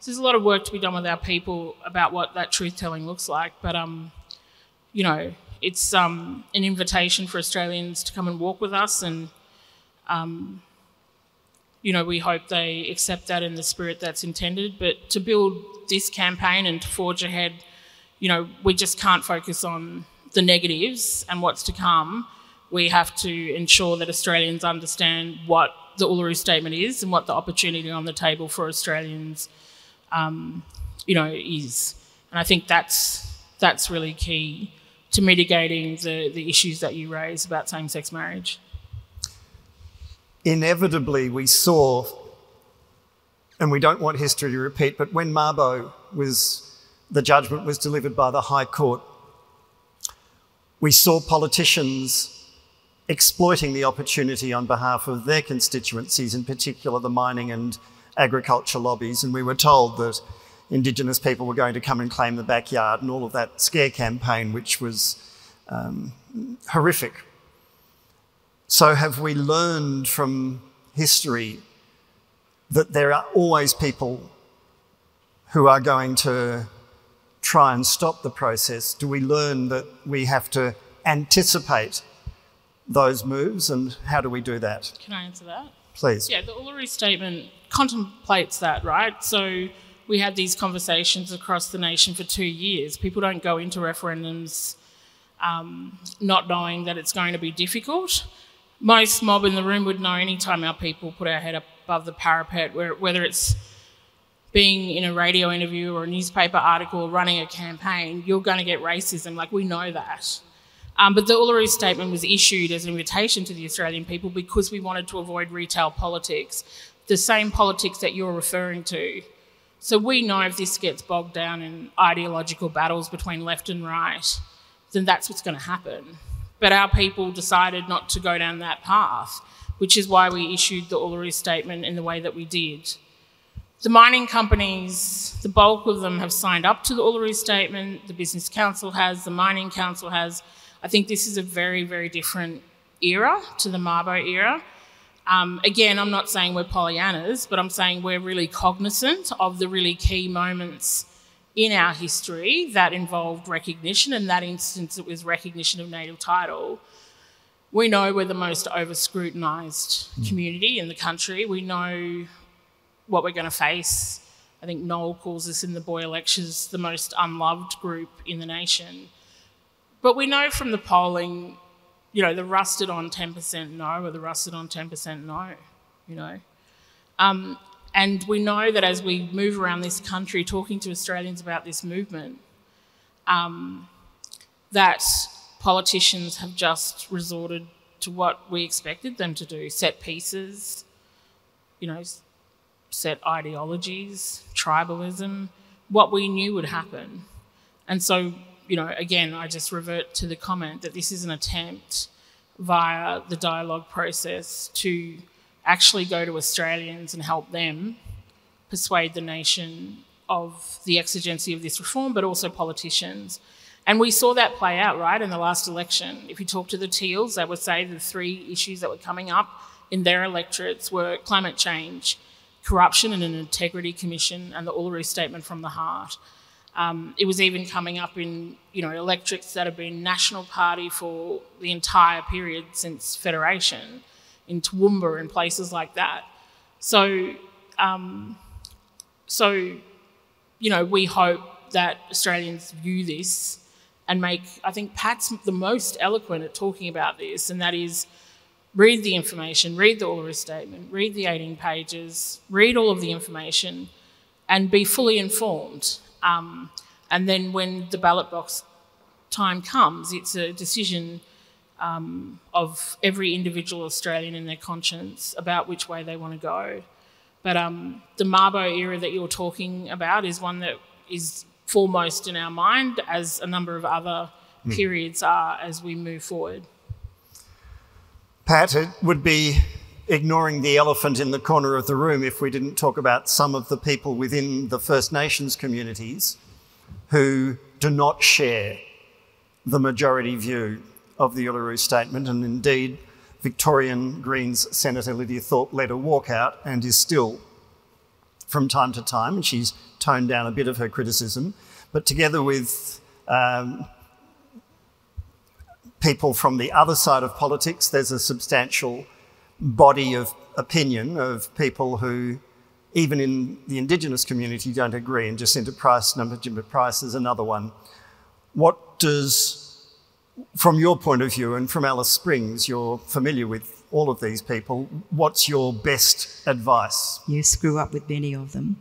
So there's a lot of work to be done with our people about what that truth telling looks like. But um, you know, it's um, an invitation for Australians to come and walk with us, and um, you know we hope they accept that in the spirit that's intended. But to build this campaign and to forge ahead, you know, we just can't focus on the negatives and what's to come. We have to ensure that Australians understand what the Uluru Statement is and what the opportunity on the table for Australians, um, you know, is. And I think that's that's really key to mitigating the, the issues that you raise about same sex marriage? Inevitably, we saw, and we don't want history to repeat, but when Mabo was, the judgment was delivered by the High Court, we saw politicians exploiting the opportunity on behalf of their constituencies, in particular the mining and agriculture lobbies, and we were told that Indigenous people were going to come and claim the backyard and all of that scare campaign, which was um, horrific. So, have we learned from history that there are always people who are going to try and stop the process? Do we learn that we have to anticipate those moves and how do we do that? Can I answer that? Please. Yeah, the Uluru Statement contemplates that, right? So, we had these conversations across the nation for two years. People don't go into referendums um, not knowing that it's going to be difficult. Most mob in the room would know any time our people put our head above the parapet, whether it's being in a radio interview or a newspaper article or running a campaign, you're going to get racism. Like, we know that. Um, but the Uluru Statement was issued as an invitation to the Australian people because we wanted to avoid retail politics, the same politics that you're referring to. So we know if this gets bogged down in ideological battles between left and right, then that's what's going to happen. But our people decided not to go down that path. which is why we issued the Uluru Statement in the way that we did. The mining companies, the bulk of them have signed up to the Uluru Statement, the Business Council has, the Mining Council has. I think this is a very, very different era to the Mabo era. Um, again, I'm not saying we're Pollyannas, but I'm saying we're really cognizant of the really key moments in our history that involved recognition. In that instance, it was recognition of native title. We know we're the most over scrutinised community in the country. We know what we're going to face. I think Noel calls us in the Boyer lectures the most unloved group in the nation. But we know from the polling, you know, the rusted on 10% no or the rusted on 10% no, you know. Um, and we know that as we move around this country talking to Australians about this movement, um, that politicians have just resorted to what we expected them to do set pieces, you know, set ideologies, tribalism, what we knew would happen. And so, you know, again, I just revert to the comment that this is an attempt via the dialogue process to actually go to Australians and help them persuade the nation of the exigency of this reform, but also politicians. And we saw that play out, right, in the last election. If you talk to the Teals, they would say the three issues that were coming up in their electorates were climate change, corruption and an integrity commission, and the Uluru Statement from the Heart. Um, it was even coming up in you know electorates that have been National Party for the entire period since Federation in Toowoomba and places like that. So, um, so, you know, we hope that Australians view this and make, I think Pat's the most eloquent at talking about this, and that is read the information, read the Uluru Statement, read the 18 pages, read all of the information, and be fully informed. Um, and then when the ballot box time comes, it's a decision um, of every individual Australian in their conscience about which way they want to go. But um, the Mabo era that you're talking about is one that is foremost in our mind, as a number of other mm. periods are as we move forward. Pat, it would be ignoring the elephant in the corner of the room if we didn't talk about some of the people within the First Nations communities who do not share the majority view of the Uluru Statement, and indeed, Victorian Greens Senator Lydia Thorpe led a walkout and is still from time to time, and she's toned down a bit of her criticism, but together with um, people from the other side of politics, there's a substantial body of opinion of people who, even in the Indigenous community, don't agree. And Jacinta Price, Nampijinpa Price is another one. What does from your point of view and from Alice Springs, you're familiar with all of these people. What's your best advice? Yes, grew up with many of them.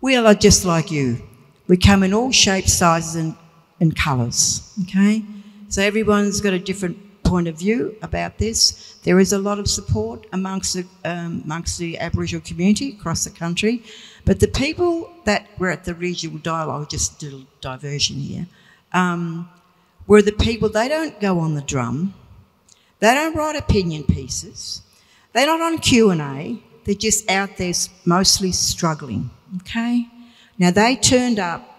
We are just like you. We come in all shapes, sizes, and, and colours. Okay? So everyone's got a different point of view about this. There is a lot of support amongst the, um, amongst the Aboriginal community across the country. But the people that were at the regional dialogue, just a little diversion here, um, were the people, they don't go on the drum, they don't write opinion pieces, they're not on Q&A, they're just out there mostly struggling, okay? Now they turned up,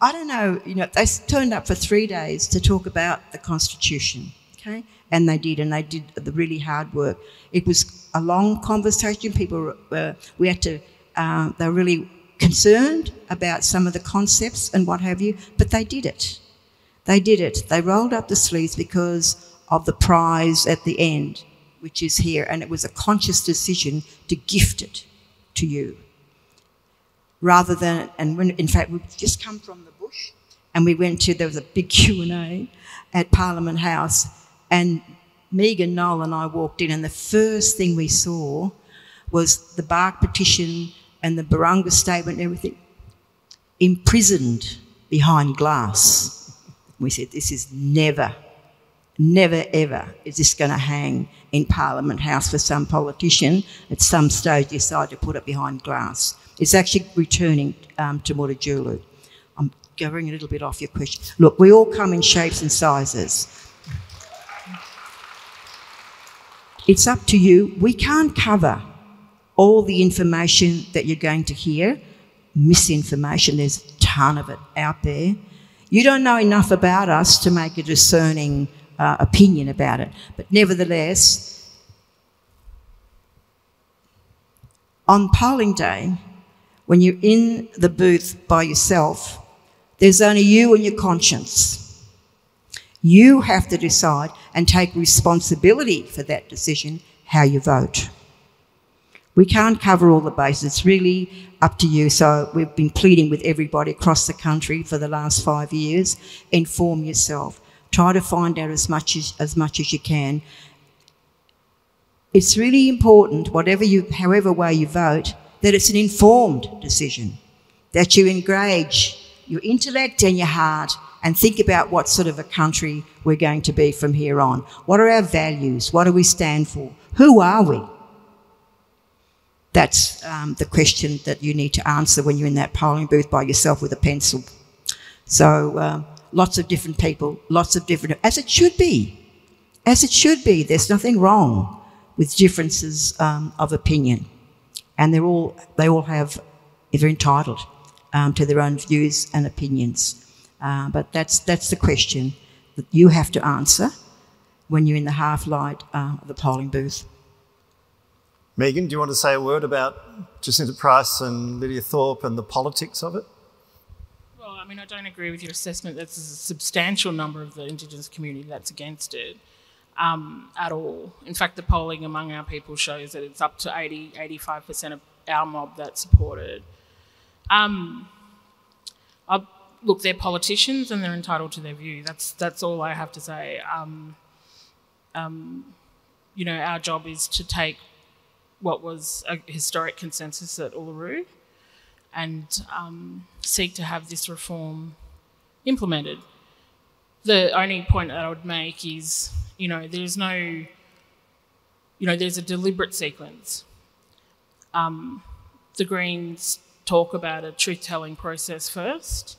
I don't know, you know, they turned up for three days to talk about the Constitution, okay? And they did, and they did the really hard work. It was a long conversation. People, were, we had to, uh, they were really concerned about some of the concepts and what have you, but they did it. They did it. They rolled up the sleeves because of the prize at the end, which is here. And it was a conscious decision to gift it to you. Rather than, and when, in fact, we've just come from the bush and we went to, there was a big Q&A at Parliament House and Megan, Noel and I walked in and the first thing we saw was the Bark petition and the Barunga statement and everything imprisoned behind glass. We said, this is never, never ever is this going to hang in Parliament House for some politician at some stage decide to put it behind glass. It's actually returning um, to Mutitjulu. I'm going a little bit off your question. Look, we all come in shapes and sizes. it's up to you. We can't cover all the information that you're going to hear. Misinformation, there's a ton of it out there. You don't know enough about us to make a discerning uh, opinion about it. But nevertheless, on polling day, when you're in the booth by yourself, there's only you and your conscience. You have to decide and take responsibility for that decision, how you vote. We can't cover all the bases. It's really up to you. So we've been pleading with everybody across the country for the last five years. Inform yourself. Try to find out as much as, as much as you can. It's really important, whatever you, however way you vote, that it's an informed decision. That you engage your intellect and your heart and think about what sort of a country we're going to be from here on. What are our values? What do we stand for? Who are we? That's um, the question that you need to answer when you're in that polling booth by yourself with a pencil. So, uh, lots of different people, lots of different, as it should be. As it should be. There's nothing wrong with differences um, of opinion. And they're all, they all have, they're entitled um, to their own views and opinions. Uh, but that's, that's the question that you have to answer when you're in the half light uh, of the polling booth. Megan, do you want to say a word about Jacinta Price and Lydia Thorpe and the politics of it? Well, I mean, I don't agree with your assessment that there's a substantial number of the Indigenous community that's against it um, at all. In fact, the polling among our people shows that it's up to 80, 85% of our mob that supported. Um, look, they're politicians and they're entitled to their view. That's that's all I have to say. Um, um, you know, our job is to take what was a historic consensus at Uluru and um, seek to have this reform implemented. The only point that I would make is, you know, there's no, you know, there's a deliberate sequence. Um, the Greens talk about a truth-telling process first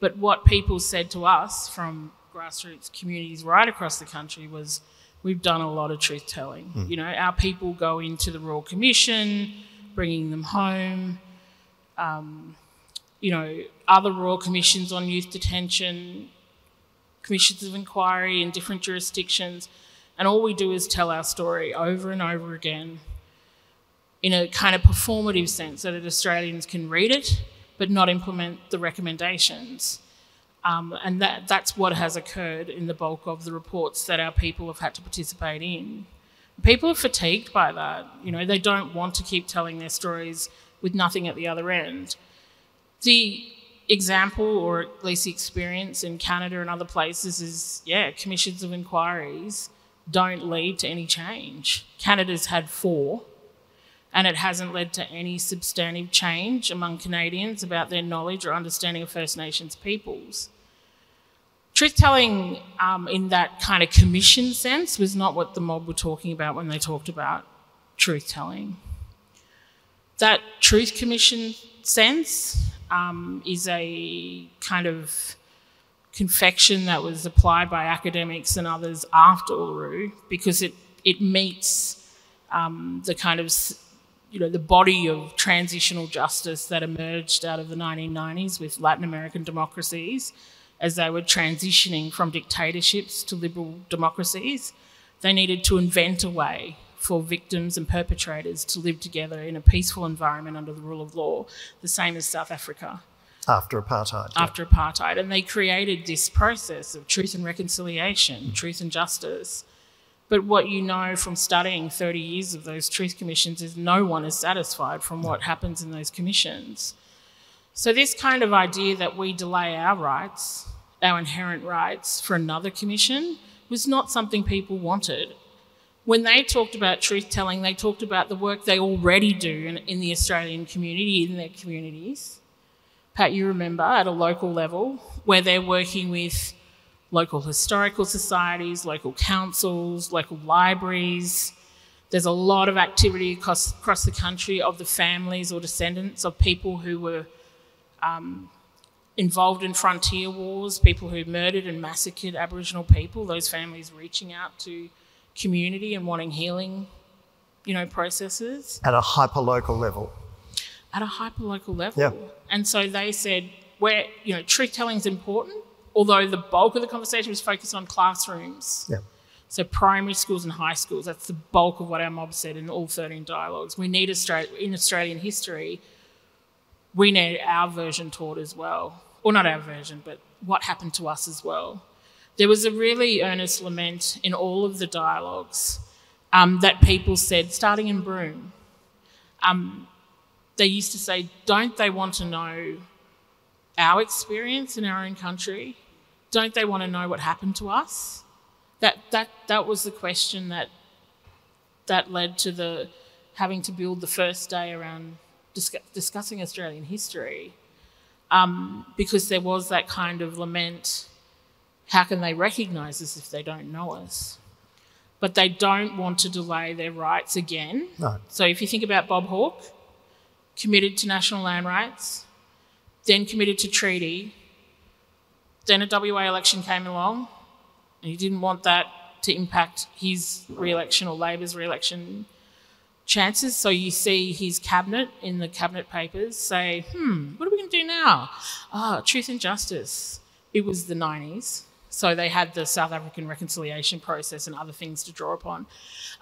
but what people said to us from grassroots communities right across the country was, we've done a lot of truth telling. Mm. You know, our people go into the Royal Commission, bringing them home. Um, you know, other Royal Commissions on youth detention, commissions of inquiry in different jurisdictions, and all we do is tell our story over and over again in a kind of performative sense so that Australians can read it but not implement the recommendations. Um, and that, that's what has occurred in the bulk of the reports that our people have had to participate in. People are fatigued by that. You know, they don't want to keep telling their stories with nothing at the other end. The example, or at least the experience in Canada and other places, is yeah, commissions of inquiries don't lead to any change. Canada's had four and it hasn't led to any substantive change among Canadians about their knowledge or understanding of First Nations peoples. Truth telling um, in that kind of commission sense was not what the mob were talking about when they talked about truth telling. That truth commission sense um, is a kind of confection that was applied by academics and others after Uluru because it, it meets um, the kind of you know, the body of transitional justice that emerged out of the 1990s with Latin American democracies as they were transitioning from dictatorships to liberal democracies. They needed to invent a way for victims and perpetrators to live together in a peaceful environment under the rule of law, the same as South Africa. After apartheid. After yeah. apartheid. And they created this process of truth and reconciliation, mm. truth and justice, but what you know from studying 30 years of those truth commissions is no one is satisfied from what happens in those commissions. So, this kind of idea that we delay our rights, our inherent rights, for another commission was not something people wanted. When they talked about truth telling, they talked about the work they already do in, in the Australian community, in their communities. Pat, you remember at a local level where they're working with local historical societies, local councils, local libraries. There's a lot of activity across, across the country of the families or descendants of people who were um, involved in frontier wars, people who murdered and massacred Aboriginal people, those families reaching out to community and wanting healing, you know, processes At a hyper-local level. at a hyper-local level. Yeah. And so they said, where, you know, truth telling is important, although the bulk of the conversation was focused on classrooms. Yeah. So primary schools and high schools, that's the bulk of what our mob said in all 13 dialogues. We need Australia, in Australian history, we need our version taught as well. Or not our version, but what happened to us as well. There was a really earnest lament in all of the dialogues um, that people said, starting in Broome, um, they used to say, don't they want to know our experience in our own country? Don't they want to know what happened to us? That, that, that was the question that, that led to the having to build the first day around discuss, discussing Australian history. Um, because there was that kind of lament how can they recognise us if they don't know us? But they don't want to delay their rights again. No. So if you think about Bob Hawke, committed to national land rights, then committed to treaty, then a WA election came along, and he didn't want that to impact his re-election or Labor's re-election chances. So you see his cabinet in the cabinet papers say, hmm, what are we going to do now? Ah, truth and justice. It was the 90s. So they had the South African reconciliation process and other things to draw upon.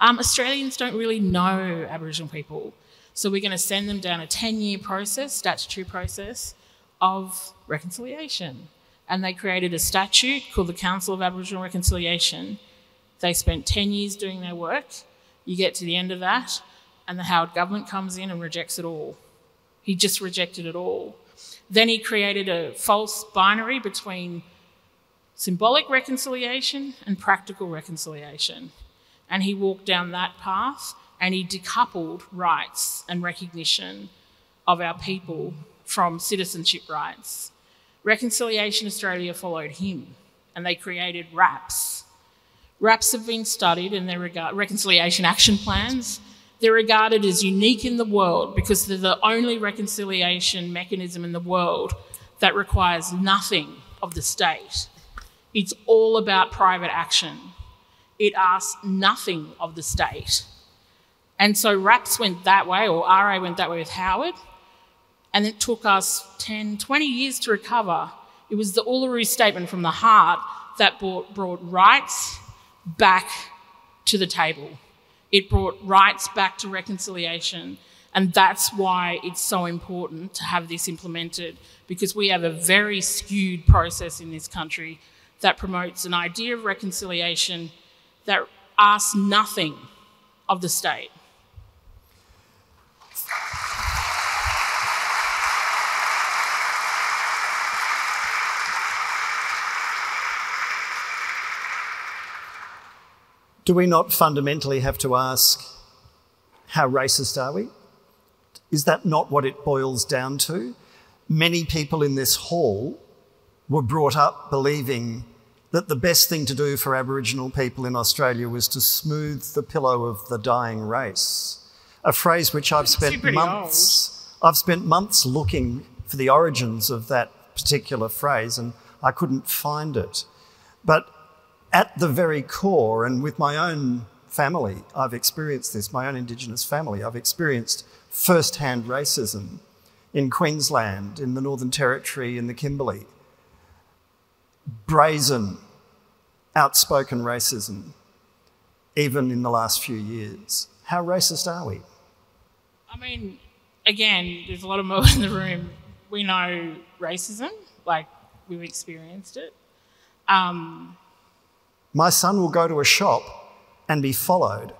Um, Australians don't really know Aboriginal people. So we're going to send them down a 10 year process, statutory process of reconciliation. And they created a statute called the Council of Aboriginal Reconciliation. They spent 10 years doing their work. You get to the end of that, and the Howard government comes in and rejects it all. He just rejected it all. Then he created a false binary between symbolic reconciliation and practical reconciliation. And he walked down that path and he decoupled rights and recognition of our people from citizenship rights. Reconciliation Australia followed him and they created RAPs. RAPs have been studied and they're regard- reconciliation action plans. They're regarded as unique in the world because they're the only reconciliation mechanism in the world that requires nothing of the state. It's all about private action. It asks nothing of the state. And so RAPS went that way, or RA went that way with Howard, and it took us 10, 20 years to recover. It was the Uluru Statement from the Heart that brought, brought rights back to the table. It brought rights back to reconciliation. And that's why it's so important to have this implemented because we have a very skewed process in this country that promotes an idea of reconciliation that asks nothing of the state. Do we not fundamentally have to ask, how racist are we? Is that not what it boils down to? Many people in this hall were brought up believing that the best thing to do for Aboriginal people in Australia was to smooth the pillow of the dying race. A phrase which I've spent months, I've spent months looking for the origins of that particular phrase and I couldn't find it. But at the very core, and with my own family, I've experienced this, my own Indigenous family, I've experienced first hand racism in Queensland, in the Northern Territory, in the Kimberley. Brazen, outspoken racism, even in the last few years. How racist are we? I mean, again, there's a lot of mo in the room. We know racism, like we've experienced it. Um, My son will go to a shop and be followed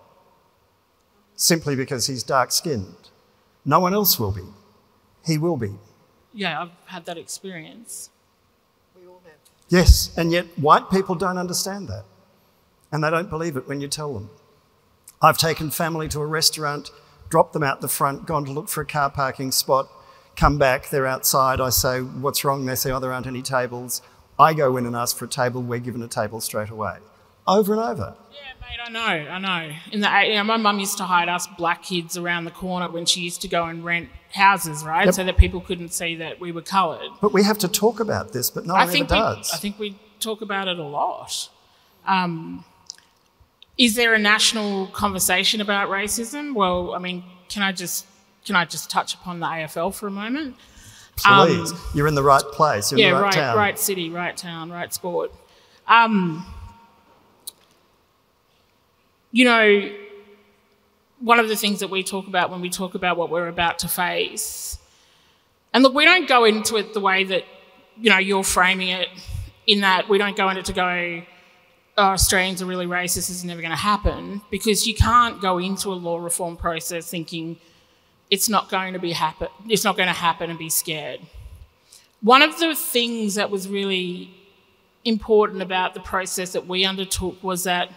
simply because he's dark skinned. No one else will be. He will be. yeah, I've had that experience. Yes, and yet white people don't understand that. And they don't believe it when you tell them. I've taken family to a restaurant, dropped them out the front, gone to look for a car parking spot, come back, they're outside. I say, What's wrong? They say, Oh, there aren't any tables. I go in and ask for a table, we're given a table straight away. Over and over. Yeah, mate, I know, I know. In the, you know, my mum used to hide us black kids around the corner when she used to go and rent houses, right, Yep. so that people couldn't see that we were coloured. But we have to talk about this, but no I one think ever we, does. I think we talk about it a lot. Um, is there a national conversation about racism? Well, I mean, can I just can I just touch upon the AFL for a moment? Please, um, you're in the right place. You're yeah, in the right, right, town. right city, right town, right sport. Um, you know, one of the things that we talk about when we talk about what we're about to face, and look, we don't go into it the way that you know you're framing it, in that we don't go into it to go, oh, Australians are really racist, this is never going to happen, because you can't go into a law reform process thinking it's not going to be happen, it's not going to happen and be scared. One of the things that was really important about the process that we undertook was that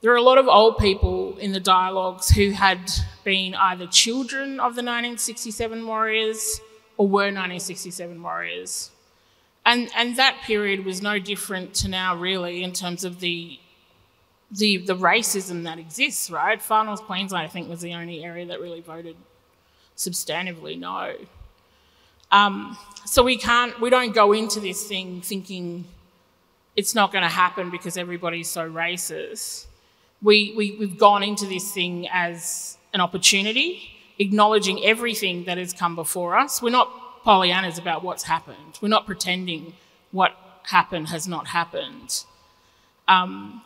there are a lot of old people in the dialogues who had been either children of the 1967 warriors or were 1967 warriors. And, and that period was no different to now, really, in terms of the, the, the racism that exists, right? Far North Queensland, I think, was the only area that really voted substantively no. Um, so we can't, we don't go into this thing thinking it's not going to happen because everybody's so racist we, we, we've gone into this thing as an opportunity, acknowledging everything that has come before us. We're not Pollyannas about what's happened. We're not pretending what happened has not happened. Um,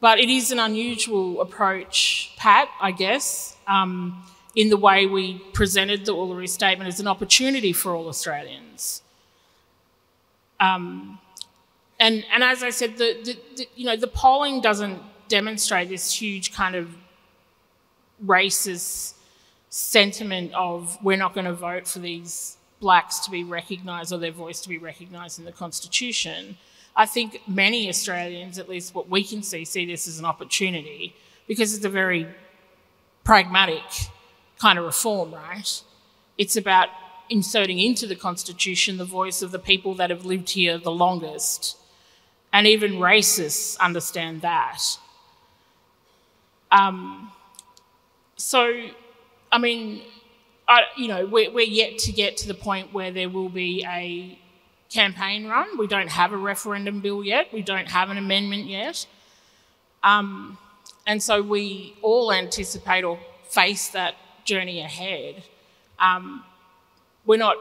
but it is an unusual approach, Pat, I guess, um, in the way we presented the Uluru Statement as an opportunity for all Australians. Um, and, and as I said, the, the, the, you know, the polling doesn't demonstrate this huge kind of racist sentiment of we're not going to vote for these blacks to be recognised or their voice to be recognised in the Constitution. I think many Australians, at least what we can see, see this as an opportunity because it's a very pragmatic kind of reform, right? It's about inserting into the Constitution the voice of the people that have lived here the longest. And even racists understand that. Um, so, I mean, I, you know, we're, we're yet to get to the point where there will be a campaign run. We don't have a referendum bill yet. We don't have an amendment yet. Um, and so we all anticipate or face that journey ahead. Um, we're not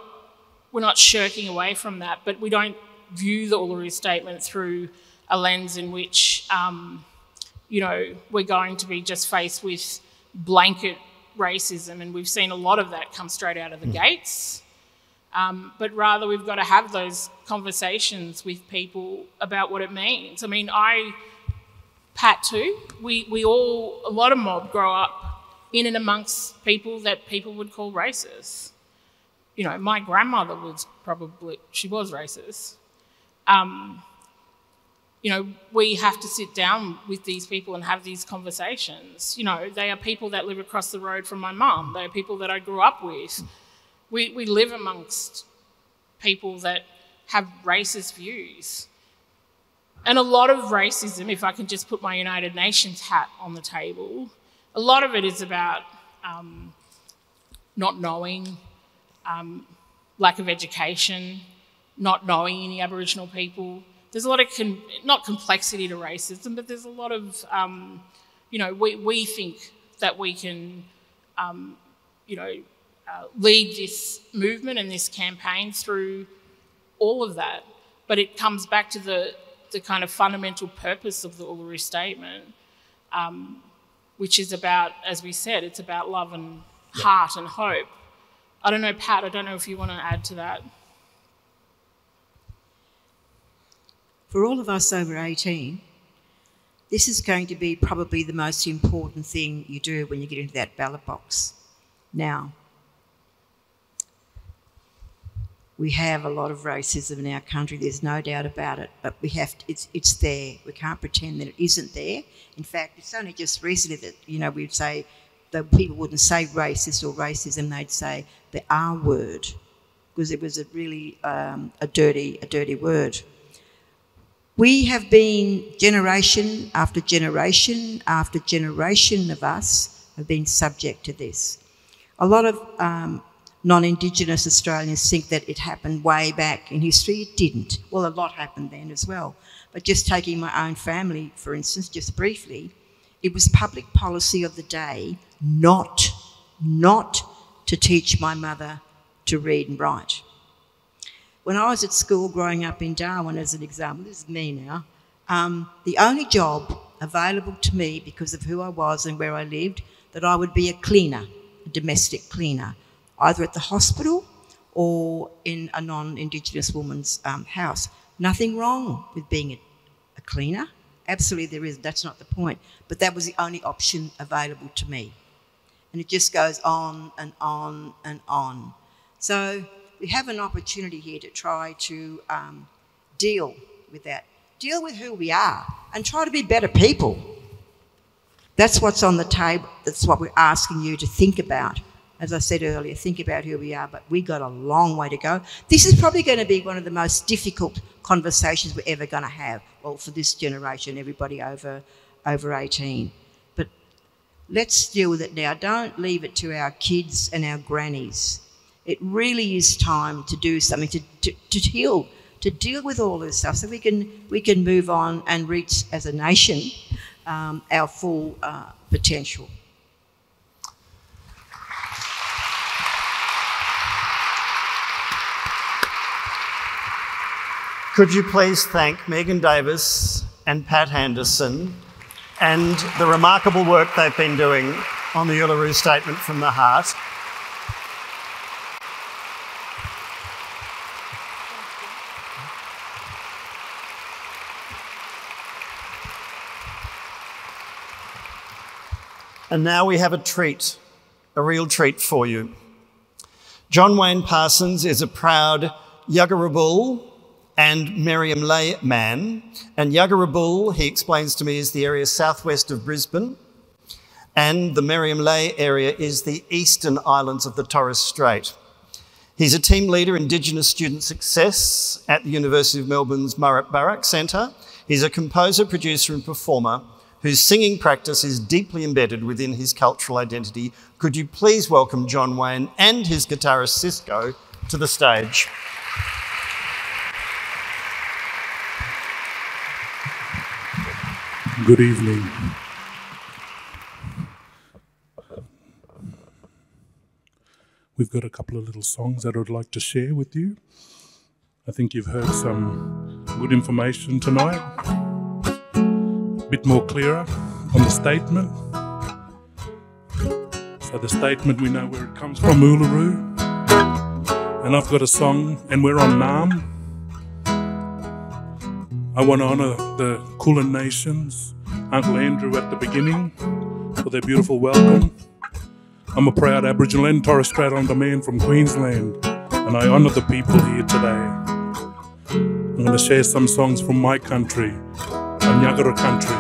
we're not shirking away from that, but we don't view the Uluru Statement through a lens in which um, you know, we're going to be just faced with blanket racism, and we've seen a lot of that come straight out of the mm. gates. Um, but rather, we've got to have those conversations with people about what it means. I mean, I, Pat too, we, we all, a lot of mob grow up in and amongst people that people would call racist. You know, my grandmother was probably, she was racist. Um, you know, we have to sit down with these people and have these conversations. You know, they are people that live across the road from my mum. They are people that I grew up with. We, we live amongst people that have racist views. And a lot of racism, if I can just put my United Nations hat on the table, a lot of it is about um, not knowing, um, lack of education, not knowing any Aboriginal people, there's a lot of, not complexity to racism, but there's a lot of, um, you know, we, we think that we can, um, you know, uh, lead this movement and this campaign through all of that. But it comes back to the, the kind of fundamental purpose of the Uluru Statement, um, which is about, as we said, it's about love and heart and hope. I don't know, Pat, I don't know if you want to add to that. For all of us over 18, this is going to be probably the most important thing you do when you get into that ballot box. Now, we have a lot of racism in our country, there's no doubt about it, but we have to, it's, it's there. We can't pretend that it isn't there. In fact, it's only just recently that, you know, we'd say, that people wouldn't say racist or racism, they'd say the R word, because it was a really um, a dirty, a dirty word. We have been generation after generation after generation of us have been subject to this. A lot of um, non Indigenous Australians think that it happened way back in history. It didn't. Well, a lot happened then as well. But just taking my own family, for instance, just briefly, it was public policy of the day not, not to teach my mother to read and write. When I was at school growing up in Darwin, as an example, this is me now, um, the only job available to me because of who I was and where I lived, that I would be a cleaner, a domestic cleaner, either at the hospital or in a non Indigenous woman's um, house. Nothing wrong with being a, a cleaner. Absolutely, there is. That's not the point. But that was the only option available to me. And it just goes on and on and on. So we have an opportunity here to try to um, deal with that, deal with who we are, and try to be better people. That's what's on the table. That's what we're asking you to think about. As I said earlier, think about who we are, but we've got a long way to go. This is probably going to be one of the most difficult conversations we're ever going to have. Well, for this generation, everybody over, over 18. But let's deal with it now. Don't leave it to our kids and our grannies. It really is time to do something to, to, to heal, to deal with all this stuff so we can, we can move on and reach as a nation um, our full uh, potential. Could you please thank Megan Davis and Pat Anderson and the remarkable work they've been doing on the Uluru Statement from the Heart? And now we have a treat, a real treat for you. John Wayne Parsons is a proud Yuggera and Meriam Le man. And Yuggera he explains to me, is the area southwest of Brisbane. And the Meriam Le area is the eastern islands of the Torres Strait. He's a team leader in Indigenous student success at the University of Melbourne's Murrup Barak Centre. He's a composer, producer, and performer whose singing practice is deeply embedded within his cultural identity. Could you please welcome John Wayne and his guitarist Cisco to the stage? Good evening. We've got a couple of little songs that I'd like to share with you. I think you've heard some good information tonight bit more clearer on the statement. So the statement, we know where it comes from, Uluru. And I've got a song, and we're on Naarm. I want to honour the Kulin Nations, Uncle Andrew at the beginning, for their beautiful welcome. I'm a proud Aboriginal and Torres Strait Islander man from Queensland, and I honour the people here today. I'm going to share some songs from my country, Anyagara country.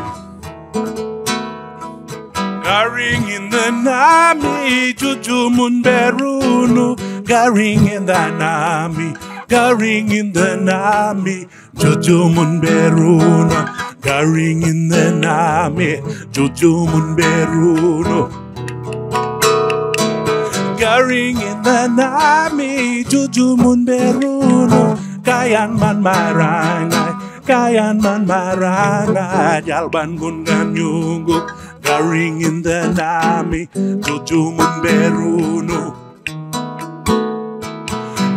Garing in the Nami, Juju Munberunu, Garing in the Nami, Garing in the Nami, Juju Munberunu, Garing in the Nami, Juju Munberunu. Garing in the Nami, Juju Munberunu, Kayan Man Marangai. Kayan man marana jalban gungan nyunguk garing in the nami tujumun beruno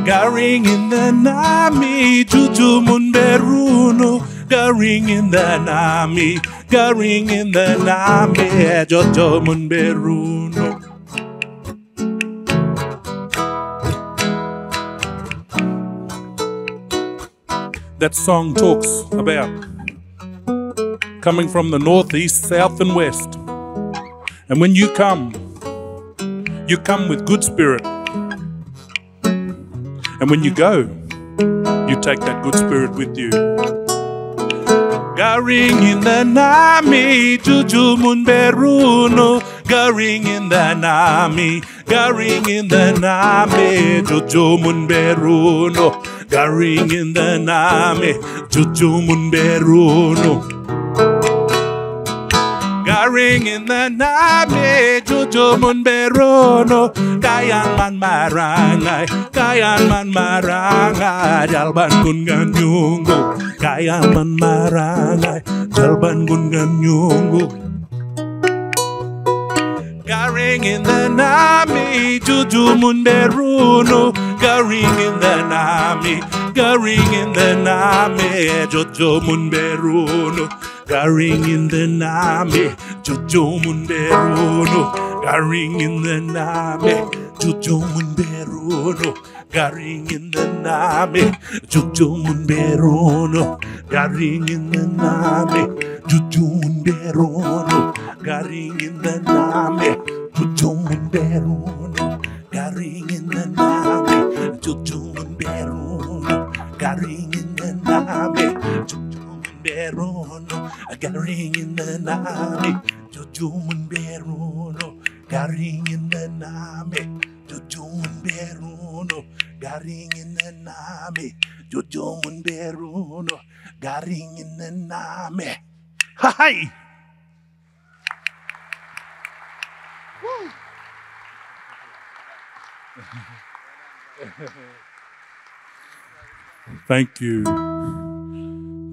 Garing in the nami tujumun beruno Garing in the nami Garing in the nami jojo mun that song talks about coming from the north, east, south, and west. And when you come, you come with good spirit. And when you go, you take that good spirit with you. Garing in the Nami, Juju Munberuno. Garing in the Nami, Garing in the Nami, Juju Munberuno carrying the name Chuchumun Garing in the name Chuchumun Beruno, Kayan man marangai, kayan man marangai, jalban kun ganyungo, kayan man marangai, jalban kun in the nami Juju mun beruno Ga ringing the nami Ga ringing the nami Jojo Munderuno carrying in the name Jojomunderono, carrying in the name Jojomunderono, carrying in the name Jojomunderono, carrying in the name Jojomunderono, carrying in the name Jojomunderono, carrying in the name Jojomunderono, carrying in the name berono, I got a ring in the name. Jojumun berono, got a ring in the name. Jojumun berono, got a ring in the name. Jojumun berono, got a ring in the name. Hi. Thank you.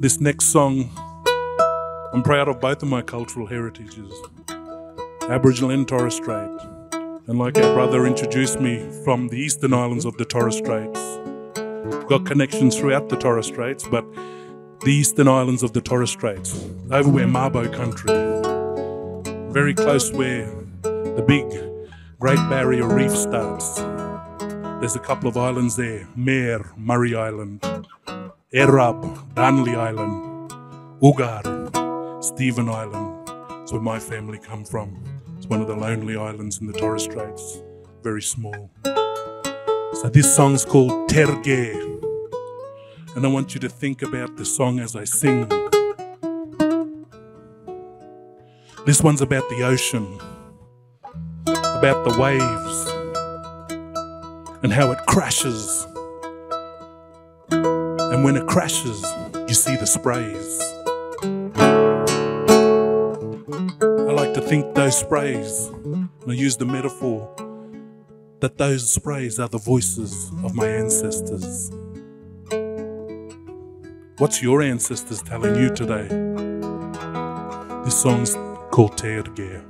This next song, I'm proud of both of my cultural heritages Aboriginal and Torres Strait. And like our brother introduced me from the eastern islands of the Torres Straits, got connections throughout the Torres Straits, but the eastern islands of the Torres Straits, over where Mabo country, very close where the big Great Barrier Reef starts. There's a couple of islands there Mer, Murray Island, Erub, Darnley Island, Ugar, Stephen Island. It's where my family come from. It's one of the lonely islands in the Torres Straits, very small. So this song's called Terge. And I want you to think about the song as I sing. This one's about the ocean, about the waves, and how it crashes. And when it crashes, you see the sprays. I like to think those sprays, and I use the metaphor that those sprays are the voices of my ancestors. What's your ancestors telling you today? This song's called Terge.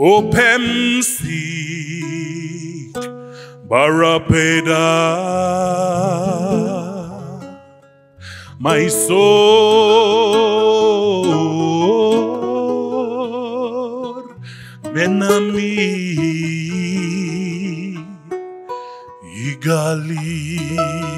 Open seat, barapeda My soul Benami Igali.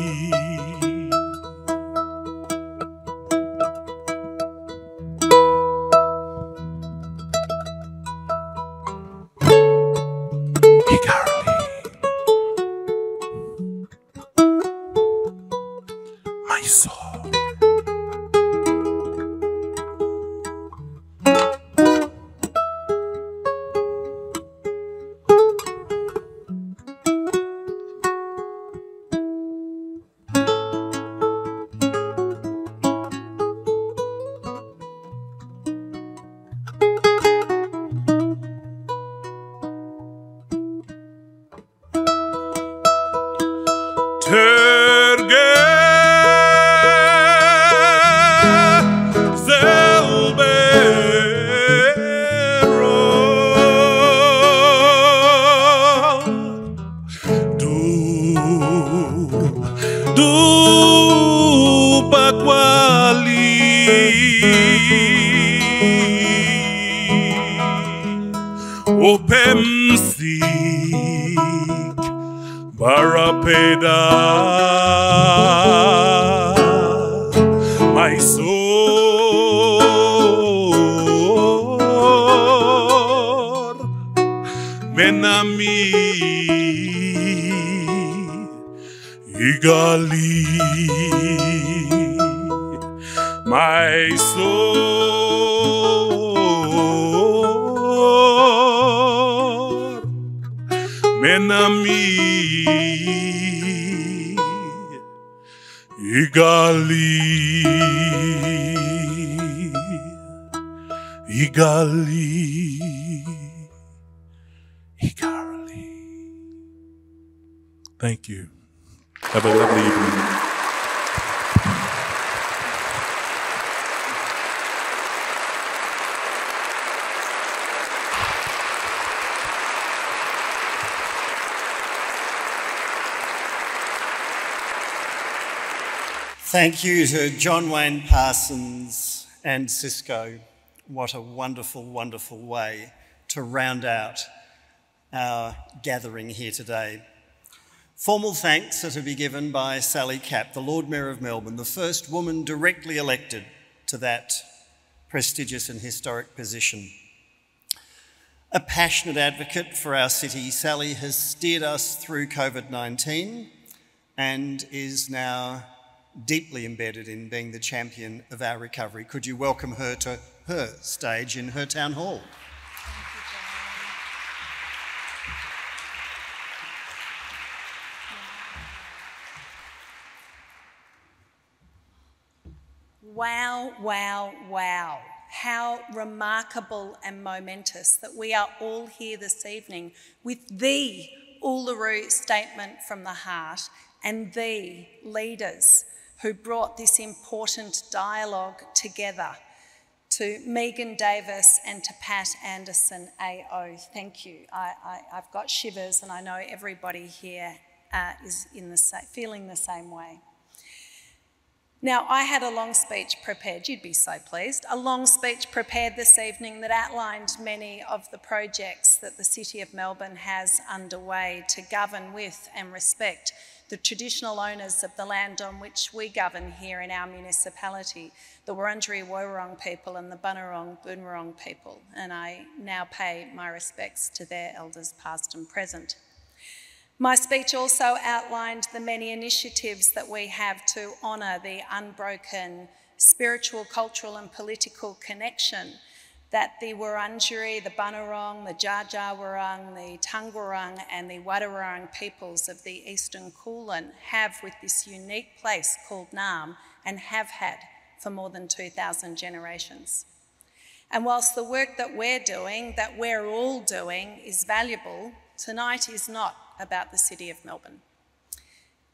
Thank you to John Wayne Parsons and Cisco. What a wonderful, wonderful way to round out our gathering here today. Formal thanks are to be given by Sally Capp, the Lord Mayor of Melbourne, the first woman directly elected to that prestigious and historic position. A passionate advocate for our city, Sally has steered us through COVID 19 and is now deeply embedded in being the champion of our recovery. Could you welcome her to her stage in her town hall? Wow, wow, wow. How remarkable and momentous that we are all here this evening with the Uluru Statement from the Heart and the leaders who brought this important dialogue together. To Megan Davis and to Pat Anderson AO, thank you. I, have got shivers and I know everybody here uh, is in the feeling the same way. Now, I had a long speech prepared, you'd be so pleased, a long speech prepared this evening that outlined many of the projects that the City of Melbourne has underway to govern with and respect the traditional owners of the land on which we govern here in our municipality, the Wurundjeri Woi people and the Bunurong Boonwurrung people, and I now pay my respects to their elders past and present. My speech also outlined the many initiatives that we have to honour the unbroken spiritual, cultural, and political connection that the Wurundjeri, the Bunurong, the Dja the Taungurung, and the Wadawurrung peoples of the Eastern Kulin have with this unique place called Naarm and have had for more than 2,000 generations. And whilst the work that we're doing, that we're all doing, is valuable, tonight is not about the City of Melbourne.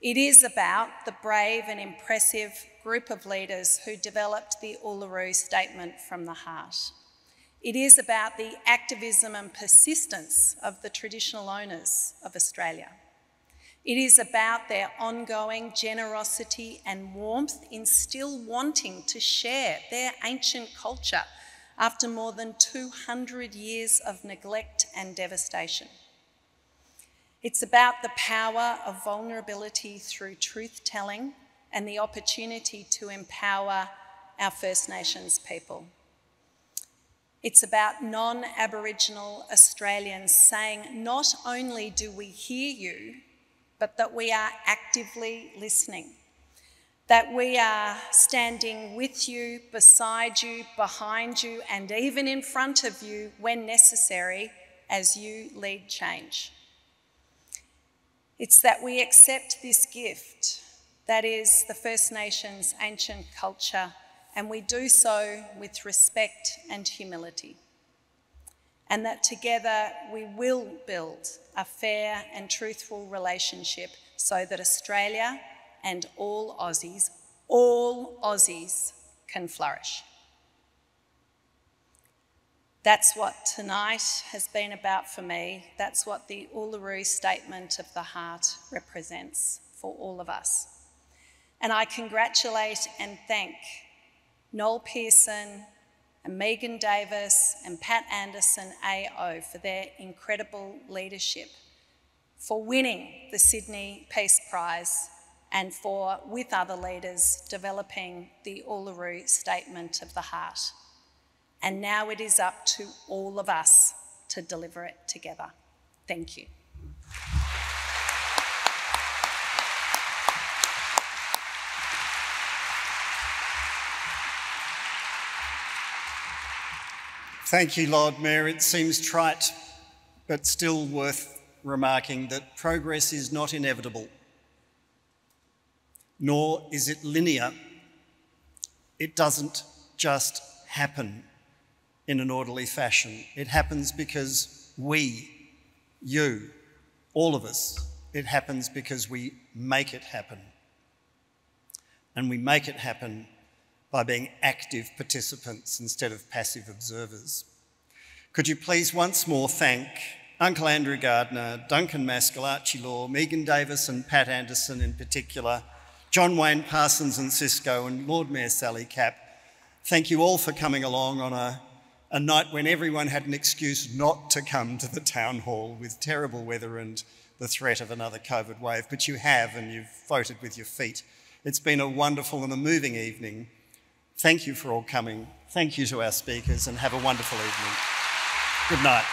It is about the brave and impressive group of leaders who developed the Uluru Statement from the Heart. It is about the activism and persistence of the traditional owners of Australia. It is about their ongoing generosity and warmth in still wanting to share their ancient culture after more than 200 years of neglect and devastation. It's about the power of vulnerability through truth telling and the opportunity to empower our First Nations people. It's about non Aboriginal Australians saying, not only do we hear you, but that we are actively listening, that we are standing with you, beside you, behind you, and even in front of you when necessary as you lead change. It's that we accept this gift, that is the First Nations ancient culture, and we do so with respect and humility. And that together we will build a fair and truthful relationship so that Australia and all Aussies, all Aussies, can flourish. That's what tonight has been about for me. That's what the Uluru Statement of the Heart represents for all of us. And I congratulate and thank Noel Pearson and Megan Davis and Pat Anderson AO for their incredible leadership, for winning the Sydney Peace Prize, and for, with other leaders, developing the Uluru Statement of the Heart. And now it is up to all of us to deliver it together. Thank you. Thank you, Lord Mayor. It seems trite, but still worth remarking that progress is not inevitable, nor is it linear. It doesn't just happen in an orderly fashion. It happens because we, you, all of us, it happens because we make it happen. And we make it happen by being active participants instead of passive observers. Could you please once more thank Uncle Andrew Gardiner, Duncan Maskell, Archie Law, Megan Davis and Pat Anderson in particular, John Wayne Parsons and Cisco, and Lord Mayor Sally Capp. Thank you all for coming along on a, a night when everyone had an excuse not to come to the town hall with terrible weather and the threat of another COVID wave, but you have and you've voted with your feet. It's been a wonderful and a moving evening. Thank you for all coming. Thank you to our speakers and have a wonderful evening. Good night.